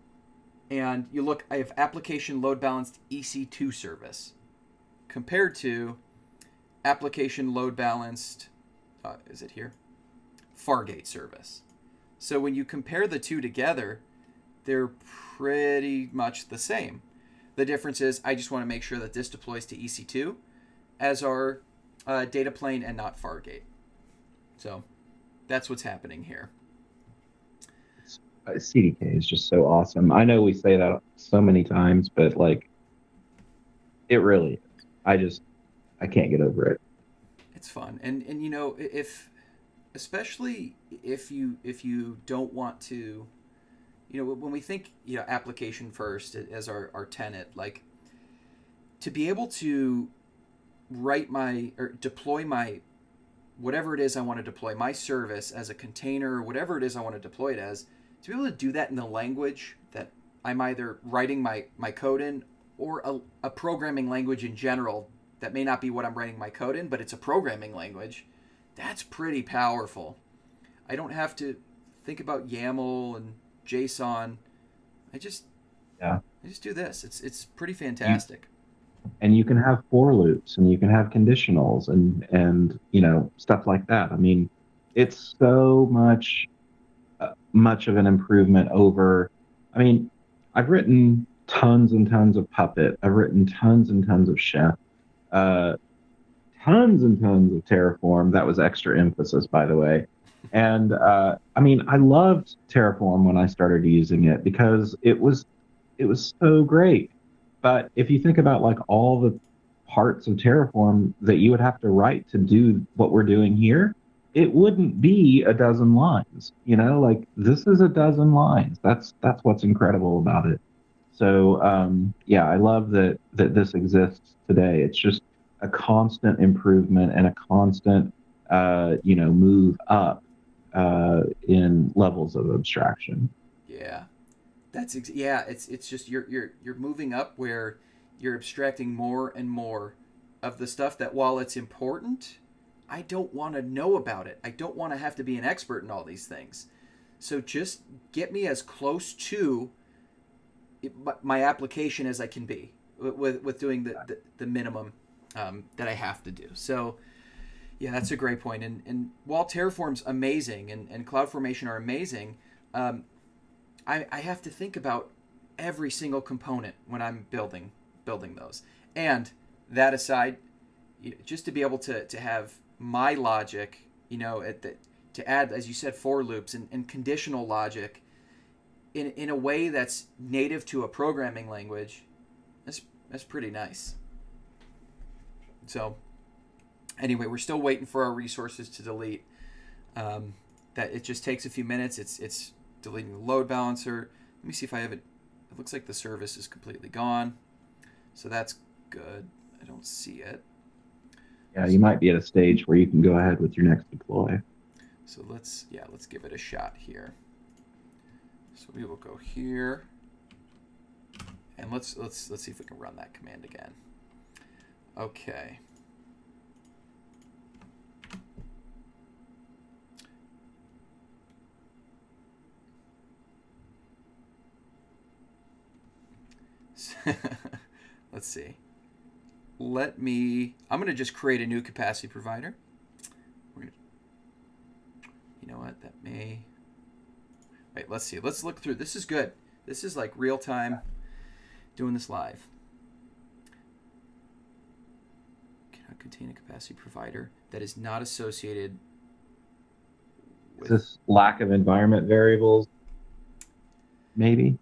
[SPEAKER 1] and you look, I have application load balanced EC2 service compared to application load balanced, uh, is it here? Fargate service. So when you compare the two together, they're pretty much the same. The difference is I just want to make sure that this deploys to EC2 as our uh, data plane and not Fargate. So that's what's happening here.
[SPEAKER 2] Uh, CDK is just so awesome. I know we say that so many times, but like, it really is. I just, I can't get over it.
[SPEAKER 1] It's fun, and and you know if, especially if you if you don't want to, you know when we think you know application first as our our tenant, like to be able to write my or deploy my whatever it is I want to deploy my service as a container or whatever it is I want to deploy it as to be able to do that in the language that I'm either writing my, my code in or a, a programming language in general that may not be what I'm writing my code in, but it's a programming language, that's pretty powerful. I don't have to think about YAML and JSON. I just
[SPEAKER 2] yeah.
[SPEAKER 1] I just do this. It's it's pretty fantastic.
[SPEAKER 2] And you can have for loops and you can have conditionals and and you know stuff like that. I mean, it's so much much of an improvement over. I mean, I've written tons and tons of Puppet. I've written tons and tons of Chef. Uh, tons and tons of Terraform. That was extra emphasis, by the way. And uh, I mean, I loved Terraform when I started using it because it was it was so great. But if you think about like all the parts of Terraform that you would have to write to do what we're doing here, it wouldn't be a dozen lines you know? Like this is a dozen lines. That's that's what's incredible about it. So um, yeah i love that that this exists today. It's just a constant improvement and a constant uh, you know move up uh, in levels of abstraction
[SPEAKER 1] yeah that's ex- yeah it's it's just you're you're you're moving up where you're abstracting more and more of the stuff that while it's important I don't want to know about it. I don't want to have to be an expert in all these things. So just get me as close to my application as I can be with, with doing the, the, the minimum um, that I have to do. So, yeah, that's a great point. And, and while Terraform's amazing and, and CloudFormation are amazing, um, I, I have to think about every single component when I'm building building those. And that aside, just to be able to, to have my logic, you know, at the, to add, as you said, for loops and, and conditional logic in, in a way that's native to a programming language, that's, that's pretty nice. So, anyway, we're still waiting for our resources to delete. Um, that it just takes a few minutes. It's it's deleting the load balancer. Let me see if I have it. It looks like the service is completely gone, so that's good. I don't see it
[SPEAKER 2] yeah, you might be at a stage where you can go ahead with your next deploy.
[SPEAKER 1] So let's, yeah, let's give it a shot here. So we will go here, and let's let's let's see if we can run that command again. Okay. let's see let me, I'm going to just create a new capacity provider. Gonna, you know what, that may, wait, let's see. Let's look through. This is good. This is like real time doing this live. Cannot contain a capacity provider that is not associated
[SPEAKER 2] with. Is this lack of environment variables? Maybe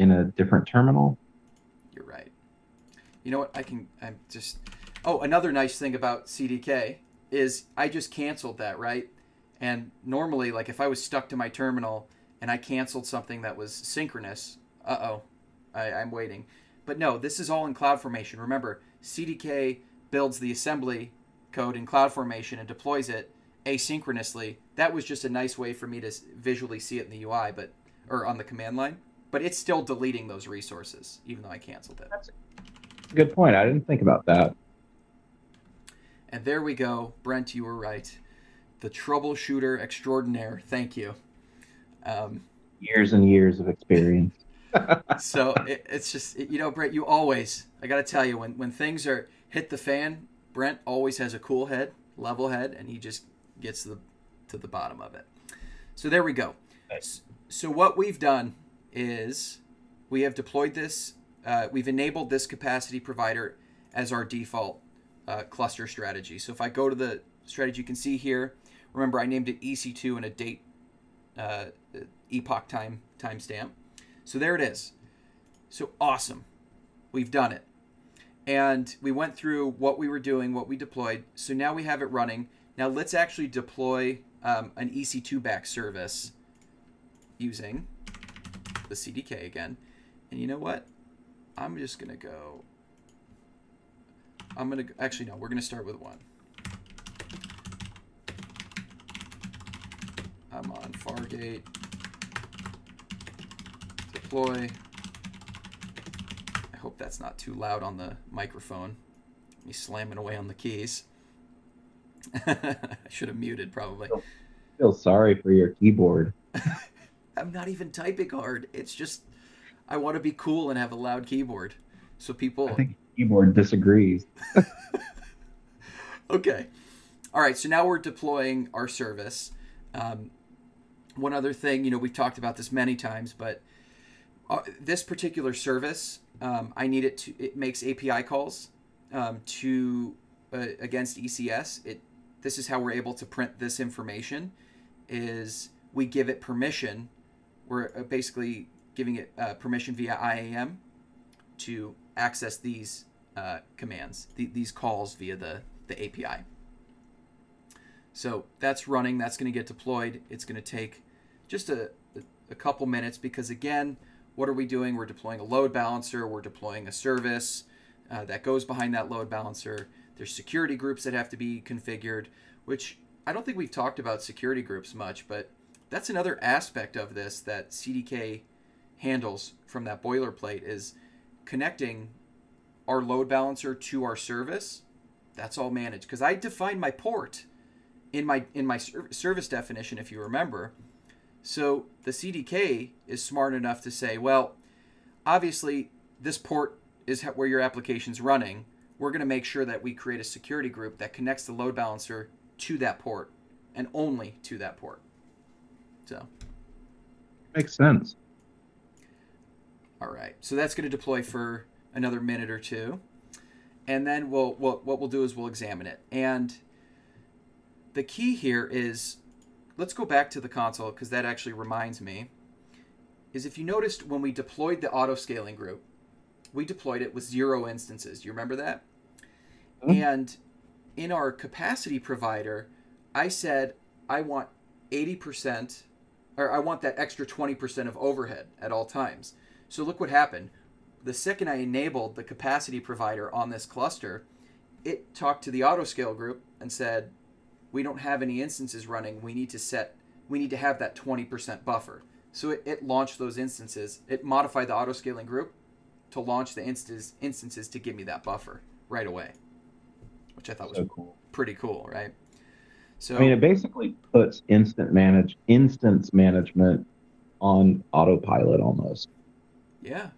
[SPEAKER 2] in a different terminal? You're right.
[SPEAKER 1] You know what? I can. I'm just. Oh, another nice thing about CDK is I just canceled that, right? And normally, like if I was stuck to my terminal and I canceled something that was synchronous, uh oh, I'm waiting. But no, this is all in CloudFormation. Remember, CDK builds the assembly code in CloudFormation and deploys it asynchronously. That was just a nice way for me to visually see it in the UI, but or on the command line. But it's still deleting those resources, even though I canceled it.
[SPEAKER 2] That's, a good point. I didn't think about that.
[SPEAKER 1] And there we go. Brent, you were right. The troubleshooter extraordinaire. Thank you. Um,
[SPEAKER 2] years and years of experience.
[SPEAKER 1] so it, it's just, it, you know, Brent, you always, I got to tell you, when, when things are hit the fan, Brent always has a cool head, level head, and he just gets to the, to the bottom of it. So there we go. Nice. So what we've done is we have deployed this, uh, we've enabled this capacity provider as our default uh, cluster strategy. So if I go to the strategy you can see here, remember I named it EC2 and a date uh, epoch time timestamp. So there it is. So awesome. We've done it. And we went through what we were doing, what we deployed. So now we have it running. Now let's actually deploy um, an EC2 back service using the CDK again. And you know what? I'm just going to go I'm gonna actually no. We're gonna start with one. I'm on Fargate. Deploy. I hope that's not too loud on the microphone. Me slamming away on the keys. I should have muted probably. I
[SPEAKER 2] feel sorry for your keyboard.
[SPEAKER 1] I'm not even typing hard. It's just I want to be cool and have a loud keyboard. So people
[SPEAKER 2] I think keyboard disagrees.
[SPEAKER 1] okay. All right. So now we're deploying our service. Um, one other thing, you know, we've talked about this many times, but uh, this particular service, um, I need it to. It makes API calls um, to uh, against ECS. It. This is how we're able to print this information. Is we give it permission. We're uh, basically giving it uh, permission via IAM to access these uh, commands, th- these calls via the, the API. So that's running, that's going to get deployed. It's going to take just a, a, couple minutes because, again, what are we doing? We're deploying a load balancer, we're deploying a service uh, that goes behind that load balancer. There's security groups that have to be configured, which I don't think we've talked about security groups much, but that's another aspect of this that CDK handles from that boilerplate is connecting our load balancer to our service, that's all managed because I define my port in my in my service definition if you remember. So the CDK is smart enough to say, well, obviously this port is where your application's running. We're going to make sure that we create a security group that connects the load balancer to that port and only to that port. So
[SPEAKER 2] makes sense.
[SPEAKER 1] All right. So that's going to deploy for another minute or two, and then we'll, we'll what we'll do is we'll examine it. And the key here is, let's go back to the console because that actually reminds me. Is if you noticed when we deployed the auto scaling group, we deployed it with zero instances. Do you remember that? Mm-hmm. And in our capacity provider, I said I want 80% or I want that extra 20% of overhead at all times. So look what happened the second I enabled the capacity provider on this cluster, it talked to the autoscale group and said, we don't have any instances running. We need to set, we need to have that 20% buffer. So it, it launched those instances. It modified the autoscaling group to launch the instances, instances to give me that buffer right away, which I thought so was cool. pretty cool, right?
[SPEAKER 2] So I mean, it basically puts instant manage instance management on autopilot almost.
[SPEAKER 1] Yeah,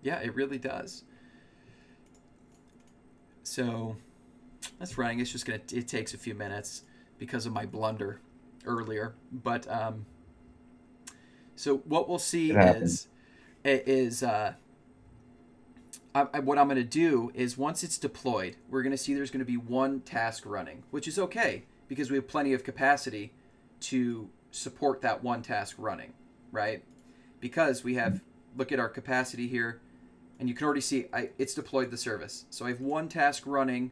[SPEAKER 1] yeah, it really does. So that's running. It's just gonna. It takes a few minutes because of my blunder earlier. But um, so what we'll see is is uh, I, what I'm going to do is once it's deployed, we're going to see there's going to be one task running, which is okay because we have plenty of capacity to support that one task running, right? Because we have look at our capacity here and you can already see I, it's deployed the service. So I have one task running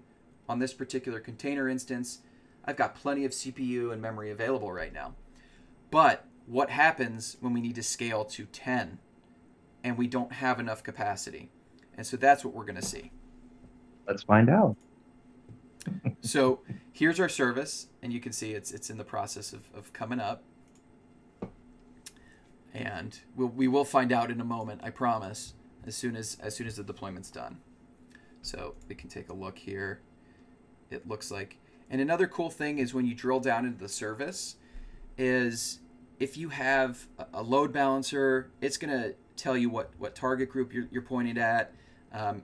[SPEAKER 1] on this particular container instance. I've got plenty of CPU and memory available right now. But what happens when we need to scale to 10 and we don't have enough capacity? And so that's what we're going to see.
[SPEAKER 2] Let's find out.
[SPEAKER 1] so here's our service, and you can see it's it's in the process of, of coming up. And we'll, we will find out in a moment, I promise as soon as as soon as the deployment's done. So we can take a look here. It looks like, and another cool thing is when you drill down into the service, is if you have a load balancer, it's gonna tell you what what target group you're, you're pointing at. Um,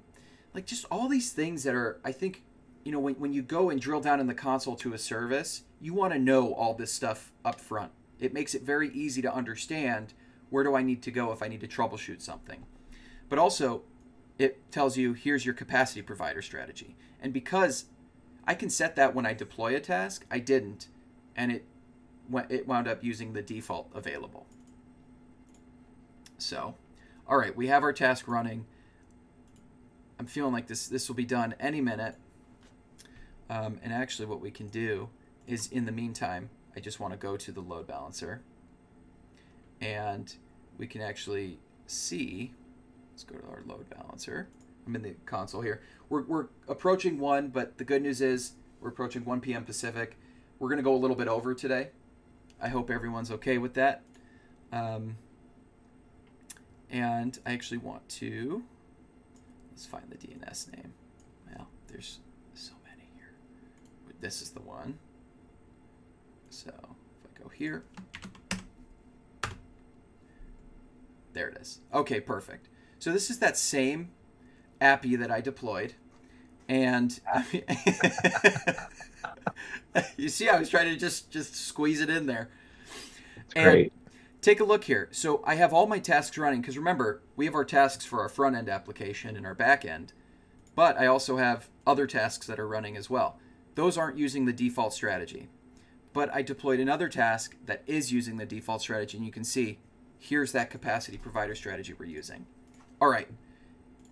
[SPEAKER 1] like just all these things that are, I think, you know, when, when you go and drill down in the console to a service, you want to know all this stuff up front. It makes it very easy to understand where do I need to go if I need to troubleshoot something. But also, it tells you here's your capacity provider strategy. And because I can set that when I deploy a task, I didn't, and it it wound up using the default available. So, all right, we have our task running. I'm feeling like this this will be done any minute. Um, and actually, what we can do is, in the meantime, I just want to go to the load balancer, and we can actually see. Let's go to our load balancer. I'm in the console here. We're, we're approaching 1, but the good news is we're approaching 1 p.m. Pacific. We're going to go a little bit over today. I hope everyone's okay with that. Um, and I actually want to, let's find the DNS name. Well, there's so many here. This is the one. So if I go here, there it is. Okay, perfect. So this is that same appy that I deployed. And you see, I was trying to just just squeeze it in there.
[SPEAKER 2] And great.
[SPEAKER 1] Take a look here. So I have all my tasks running because remember, we have our tasks for our front end application and our back end, but I also have other tasks that are running as well. Those aren't using the default strategy. But I deployed another task that is using the default strategy, and you can see here's that capacity provider strategy we're using. All right,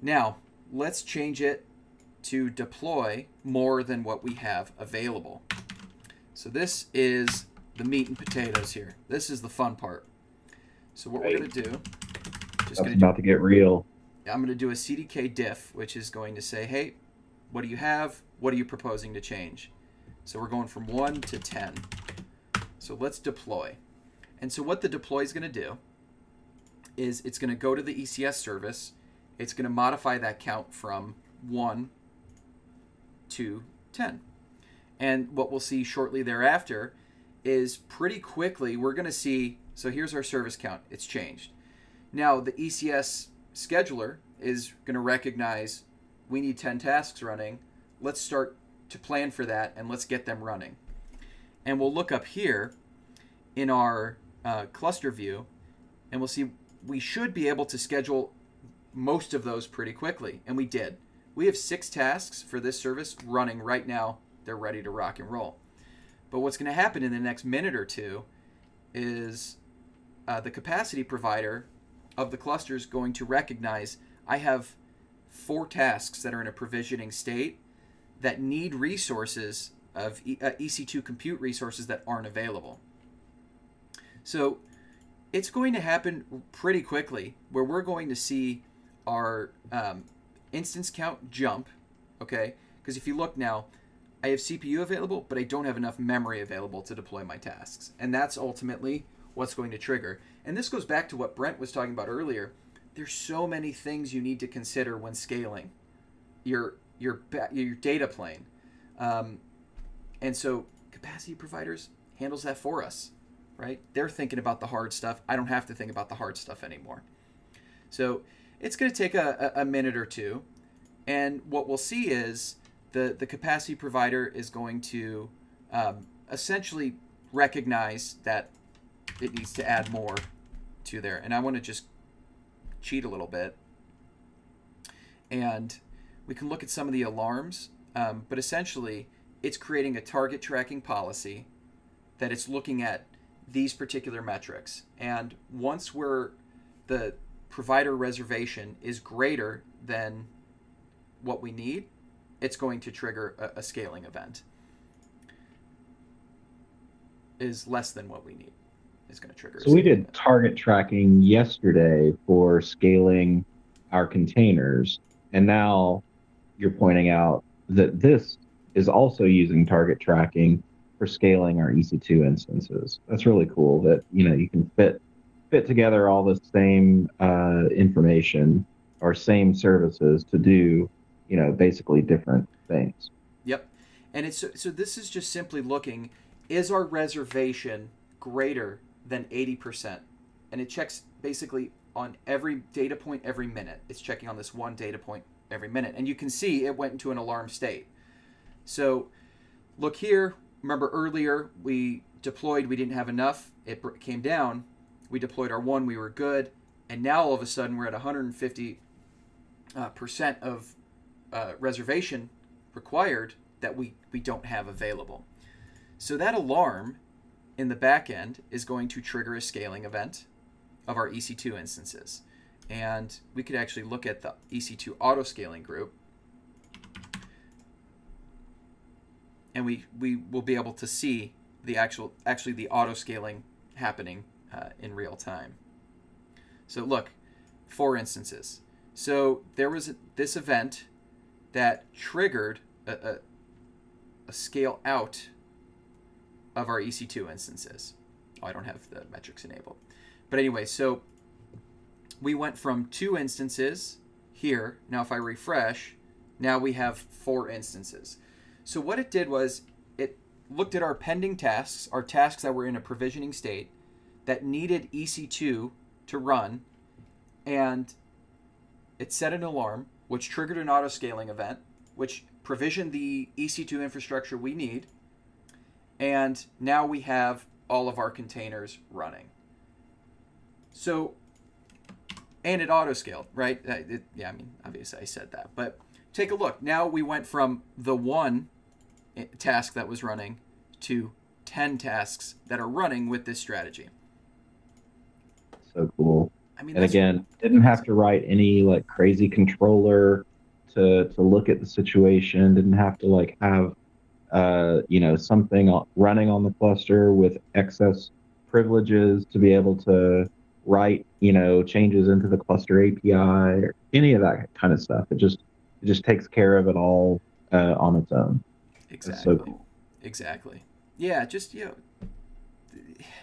[SPEAKER 1] now let's change it to deploy more than what we have available. So this is the meat and potatoes here. This is the fun part. So what right. we're going to do,
[SPEAKER 2] just gonna about do, to get real.
[SPEAKER 1] I'm going to do a CDK diff, which is going to say, hey, what do you have? What are you proposing to change? So we're going from 1 to 10. So let's deploy. And so what the deploy is going to do is it's going to go to the ECS service. It's going to modify that count from 1 to 10. And what we'll see shortly thereafter is pretty quickly we're going to see so here's our service count. It's changed. Now the ecs scheduler is going to recognize we need 10 tasks running. Let's start to plan for that and let's get them running. And we'll look up here in our uh, cluster view and we'll see we should be able to schedule most of those pretty quickly. And we did. We have six tasks for this service running right now. They're ready to rock and roll. But what's going to happen in the next minute or two is uh, the capacity provider of the cluster is going to recognize I have four tasks that are in a provisioning state that need resources of e- uh, EC2 compute resources that aren't available. So it's going to happen pretty quickly where we're going to see our um, instance count jump, okay? Because if you look now, I have CPU available, but I don't have enough memory available to deploy my tasks. And that's ultimately what's going to trigger. And this goes back to what Brent was talking about earlier. There's so many things you need to consider when scaling your your your data plane. Um, and so capacity providers handles that for us, right? They're thinking about the hard stuff. I don't have to think about the hard stuff anymore. So it's going to take a, a minute or two. And what we'll see is the, the capacity provider is going to um, essentially recognize that it needs to add more to there. And I want to just cheat a little bit. And we can look at some of the alarms, um, but essentially it's creating a target tracking policy that it's looking at these particular metrics. And once we're the provider reservation is greater than what we need, it's going to trigger a, a scaling event. Is less than what we need is going to trigger.
[SPEAKER 2] So we did target tracking yesterday for scaling our containers, and now you're pointing out that this is also using target tracking for scaling our EC2 instances. That's really cool that you know you can fit fit together all the same uh, information or same services to do you know, basically different things.
[SPEAKER 1] Yep. And it's so this is just simply looking is our reservation greater than 80%? And it checks basically on every data point every minute. It's checking on this one data point every minute. And you can see it went into an alarm state. So look here. Remember earlier we deployed, we didn't have enough. It came down. We deployed our one, we were good. And now all of a sudden we're at 150 uh, percent of uh, reservation required that we, we don't have available. So that alarm in the back end is going to trigger a scaling event of our EC2 instances. And we could actually look at the EC2 auto scaling group. And we, we will be able to see the actual, actually the auto scaling happening uh, in real time. So look, four instances. So there was this event that triggered a, a, a scale out of our EC2 instances. Oh, I don't have the metrics enabled. But anyway, so we went from two instances here. Now if I refresh, now we have four instances. So what it did was it looked at our pending tasks, our tasks that were in a provisioning state that needed EC2 to run, and it set an alarm, which triggered an auto scaling event, which provisioned the EC2 infrastructure we need, and now we have all of our containers running. So, and it auto scaled, right? Uh, it, yeah, I mean, obviously I said that, but take a look. Now we went from the one eh, task that was running to 10 tasks that are running with this strategy.
[SPEAKER 2] So cool. I mean, and again, didn't have to write any like crazy controller to to look at the situation. Didn't have to like have uh, you know, something running on the cluster with excess privileges to be able to write, you know, changes into the cluster API or any of that kind of stuff. It just it just takes care of it all uh, on its own.
[SPEAKER 1] Exactly. So cool. Exactly. Yeah, just you know,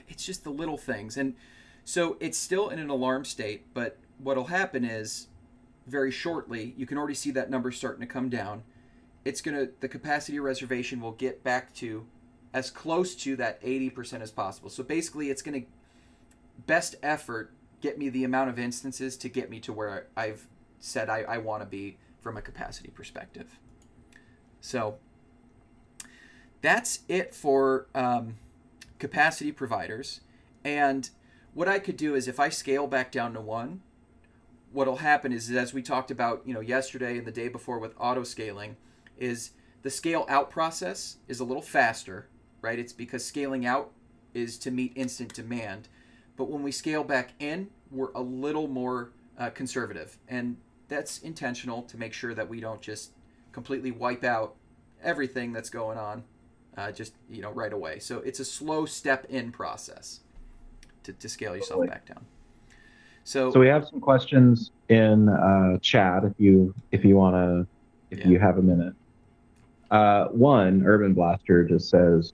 [SPEAKER 1] it's just the little things, and so it's still in an alarm state. But what'll happen is, very shortly, you can already see that number starting to come down it's gonna the capacity reservation will get back to as close to that 80% as possible. So basically, it's gonna best effort get me the amount of instances to get me to where I've said I, I want to be from a capacity perspective. So that's it for um, capacity providers. And what I could do is if I scale back down to one, what'll happen is as we talked about, you know, yesterday and the day before with auto scaling, is the scale out process is a little faster, right? It's because scaling out is to meet instant demand. But when we scale back in, we're a little more uh, conservative. And that's intentional to make sure that we don't just completely wipe out everything that's going on uh, just you know right away. So it's a slow step in process to, to scale yourself back down. So,
[SPEAKER 2] so we have some questions in uh, chat if you if you want to if yeah. you have a minute. Uh, one, Urban Blaster just says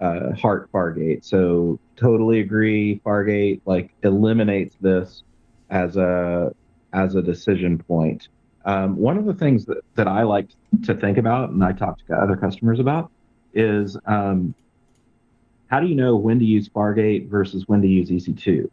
[SPEAKER 2] uh, heart Fargate. So totally agree. Fargate like eliminates this as a as a decision point. Um, one of the things that, that I like to think about, and I talk to other customers about, is um, how do you know when to use Fargate versus when to use EC2?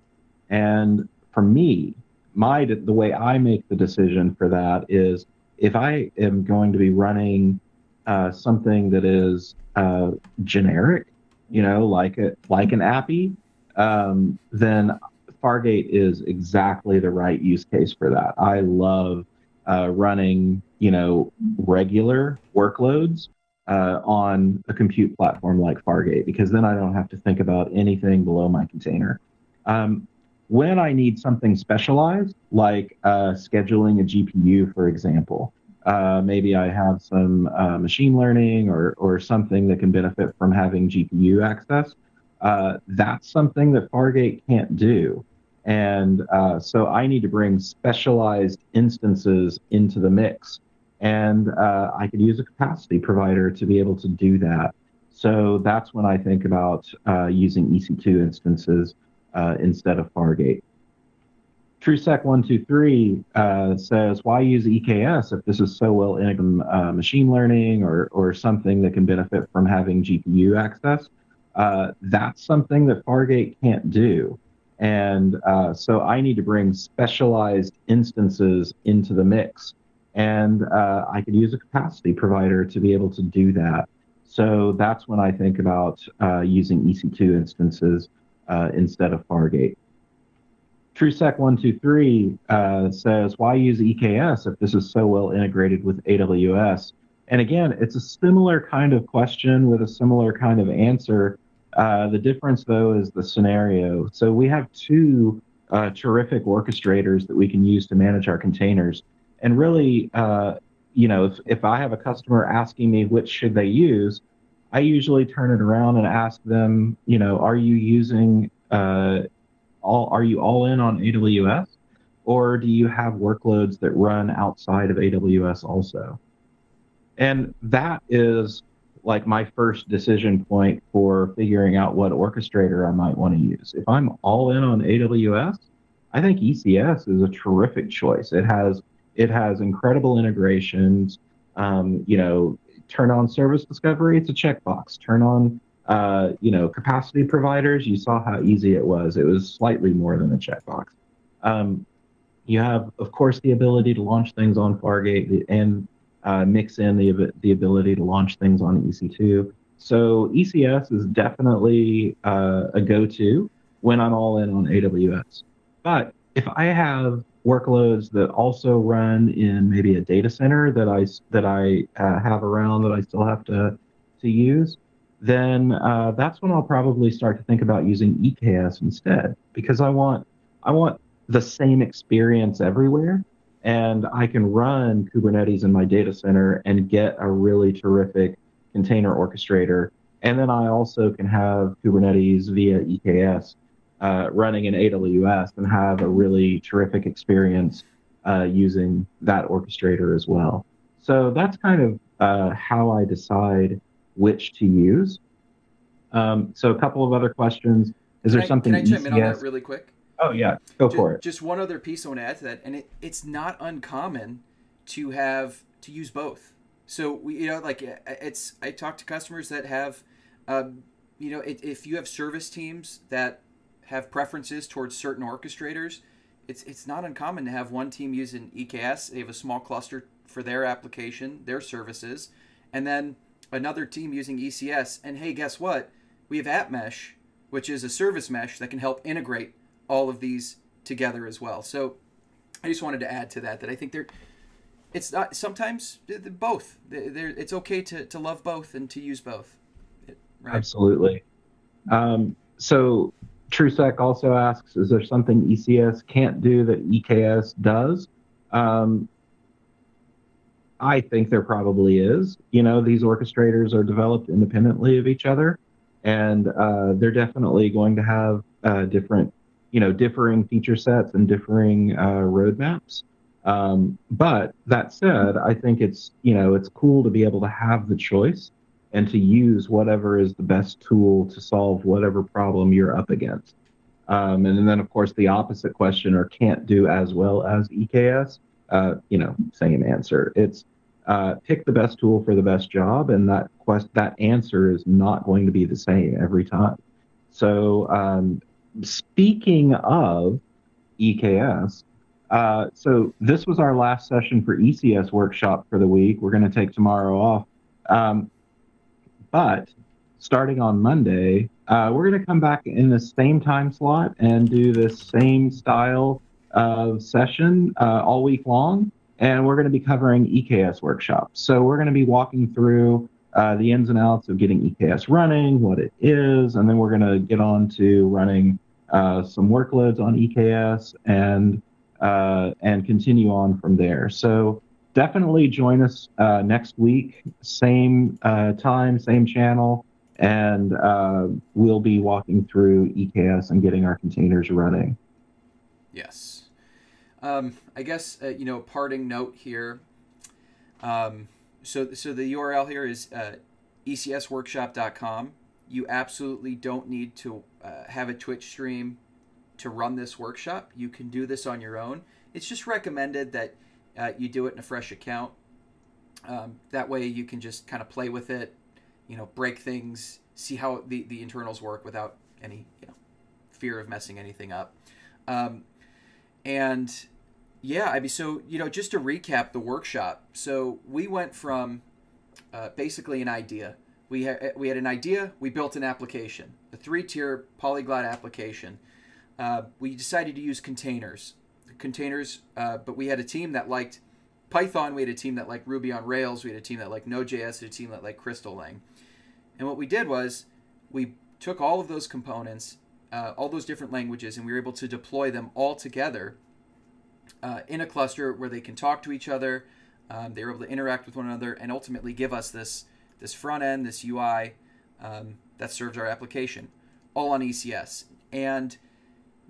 [SPEAKER 2] And for me, my the way I make the decision for that is if I am going to be running uh, something that is uh, generic, you know, like a, like an appy, um, then Fargate is exactly the right use case for that. I love uh, running, you know, regular workloads uh, on a compute platform like Fargate because then I don't have to think about anything below my container. Um, when I need something specialized, like uh, scheduling a GPU, for example, uh, maybe I have some uh, machine learning or, or something that can benefit from having GPU access. Uh, that's something that Fargate can't do. And uh, so I need to bring specialized instances into the mix. And uh, I could use a capacity provider to be able to do that. So that's when I think about using EC2 instances instead of Fargate. TrueSec123 uh, says, why use EKS if this is so well integrated uh, machine learning or, or something that can benefit from having GPU access? Uh, that's something that Fargate can't do. And uh, so I need to bring specialized instances into the mix. And uh, I could use a capacity provider to be able to do that. So that's when I think about uh, using EC2 instances instead of Fargate. TrueSec123 uh, says, why use EKS if this is so well integrated with AWS? And again, it's a similar kind of question with a similar kind of answer. Uh, the difference, though, is the scenario. So we have two uh, terrific orchestrators that we can use to manage our containers. And really, uh, you know, if, if I have a customer asking me which should they use, I usually turn it around and ask them, you know, are you using uh, all are you all in on AWS or do you have workloads that run outside of AWS also? And that is like my first decision point for figuring out what orchestrator I might want to use. If I'm all in on AWS, I think ECS is a terrific choice. It has it has incredible integrations. Um, you know, turn on service discovery, it's a checkbox. Turn on uh, you know, capacity providers, you saw how easy it was. It was slightly more than a checkbox. Um, you have, of course, the ability to launch things on Fargate and uh, mix in the, the ability to launch things on EC2. So ECS is definitely uh, a go-to when I'm all in on AWS. But if I have workloads that also run in maybe a data center that I that I uh, have around that I still have to to use, then uh, that's when I'll probably start to think about using EKS instead because I want I want the same experience everywhere and I can run Kubernetes in my data center and get a really terrific container orchestrator. And then I also can have Kubernetes via EKS uh, running in AWS and have a really terrific experience uh, using that orchestrator as well. So that's kind of uh, how I decide which to use. Um, so a couple of other questions. Is can there I, something?
[SPEAKER 1] Can I chime in on that really quick?
[SPEAKER 2] Oh yeah, go
[SPEAKER 1] just,
[SPEAKER 2] for it.
[SPEAKER 1] Just one other piece I want to add to that, and it, it's not uncommon to have to use both. So we, you know, like it's I talk to customers that have, um, you know, it, if you have service teams that have preferences towards certain orchestrators, it's it's not uncommon to have one team using EKS. They have a small cluster for their application, their services, and then another team using ECS. And hey, guess what? We have App Mesh, which is a service mesh that can help integrate all of these together as well. So I just wanted to add to that that I think there, it's not sometimes both. it's okay to, to love both and to use both.
[SPEAKER 2] Right? Absolutely. Um, so TrueSec also asks, is there something ECS can't do that EKS does? Um, I think there probably is. You know, these orchestrators are developed independently of each other, and uh, they're definitely going to have uh, different, you know, differing feature sets and differing uh, roadmaps. Um, but that said, I think it's you know it's cool to be able to have the choice and to use whatever is the best tool to solve whatever problem you're up against. Um, and then of course the opposite question or can't do as well as EKS. Uh, you know, same answer. It's uh, pick the best tool for the best job, and that quest that answer is not going to be the same every time. So, um, speaking of EKS, uh, so this was our last session for ECS workshop for the week. We're going to take tomorrow off, um, but starting on Monday, uh, we're going to come back in the same time slot and do the same style of session uh, all week long and we're going to be covering EKS workshops. So we're going to be walking through uh, the ins and outs of getting EKS running, what it is, and then we're going to get on to running uh, some workloads on EKS and uh, and continue on from there. So definitely join us uh, next week, same uh, time, same channel, and uh, we'll be walking through EKS and getting our containers running.
[SPEAKER 1] Yes. Um, I guess uh, you know, parting note here. Um, so so the URL here is uh, ecsworkshop.com. You absolutely don't need to uh, have a Twitch stream to run this workshop. You can do this on your own. It's just recommended that uh, you do it in a fresh account. Um, that way you can just kind of play with it, you know, break things, see how the, the internals work without any you know, fear of messing anything up. Um, and yeah, I mean, so, you know, just to recap the workshop. So we went from uh, basically an idea. We, ha- we had an idea, we built an application, a three tier polyglot application. Uh, we decided to use containers. Containers, uh, but we had a team that liked Python, we had a team that liked Ruby on Rails, we had a team that liked Node.js, a team that liked Crystal Lang. And what we did was we took all of those components, uh, all those different languages, and we were able to deploy them all together uh, in a cluster where they can talk to each other. Um, they're able to interact with one another and ultimately give us this this front end, this UI um, that serves our application, all on ECS. And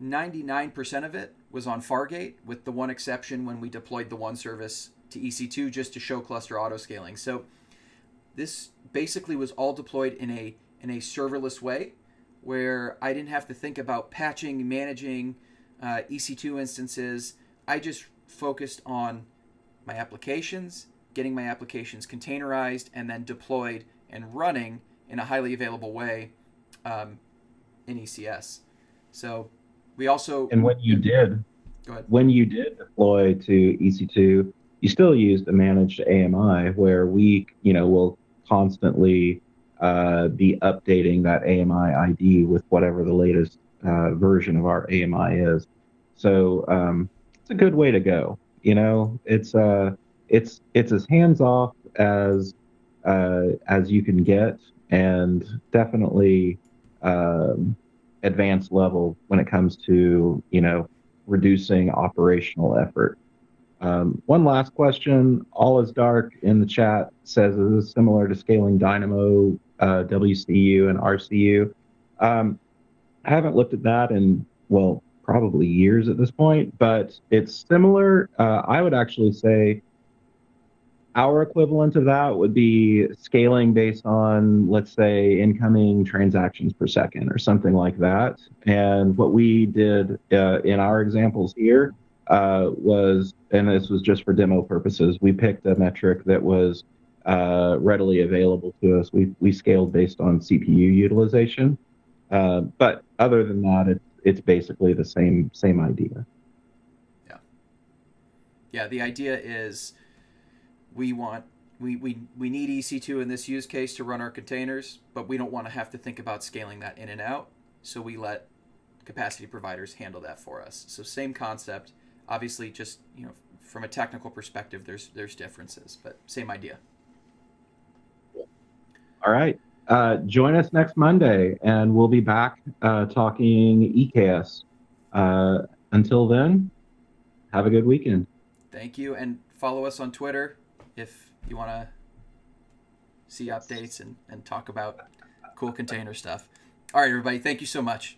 [SPEAKER 1] 99% of it was on Fargate, with the one exception when we deployed the one service to EC2 just to show cluster auto scaling. So this basically was all deployed in a in a serverless way, where I didn't have to think about patching, managing uh, EC2 instances. I just focused on my applications, getting my applications containerized, and then deployed and running in a highly available way um, in ECS. So we also
[SPEAKER 2] and when you did
[SPEAKER 1] go ahead.
[SPEAKER 2] when you did deploy to EC2, you still used a managed AMI where we, you know, will constantly uh, be updating that AMI ID with whatever the latest uh, version of our AMI is. So um, it's a good way to go. You know, it's uh, it's it's as hands off as uh, as you can get, and definitely um, advanced level when it comes to you know reducing operational effort. Um, one last question. All is dark in the chat says is this similar to scaling Dynamo, uh, WCU, and RCU? Um, I haven't looked at that in well probably years at this point, but it's similar. Uh, I would actually say our equivalent of that would be scaling based on, let's say, incoming transactions per second or something like that. And what we did uh, in our examples here uh, was, and this was just for demo purposes, we picked a metric that was uh, readily available to us. We, we scaled based on CPU utilization. Uh, but other than that, it's, it's basically the same same idea.
[SPEAKER 1] Yeah. Yeah. The idea is we want we, we, we need EC2 in this use case to run our containers, but we don't want to have to think about scaling that in and out. So we let capacity providers handle that for us. So same concept. Obviously, just you know, from a technical perspective, there's there's differences, but same idea.
[SPEAKER 2] All right. Uh, join us next Monday, and we'll be back uh, talking EKS. Uh, until then, have a good weekend.
[SPEAKER 1] Thank you, and follow us on Twitter if you want to see updates and, and talk about cool container stuff. All right, everybody, thank you so much.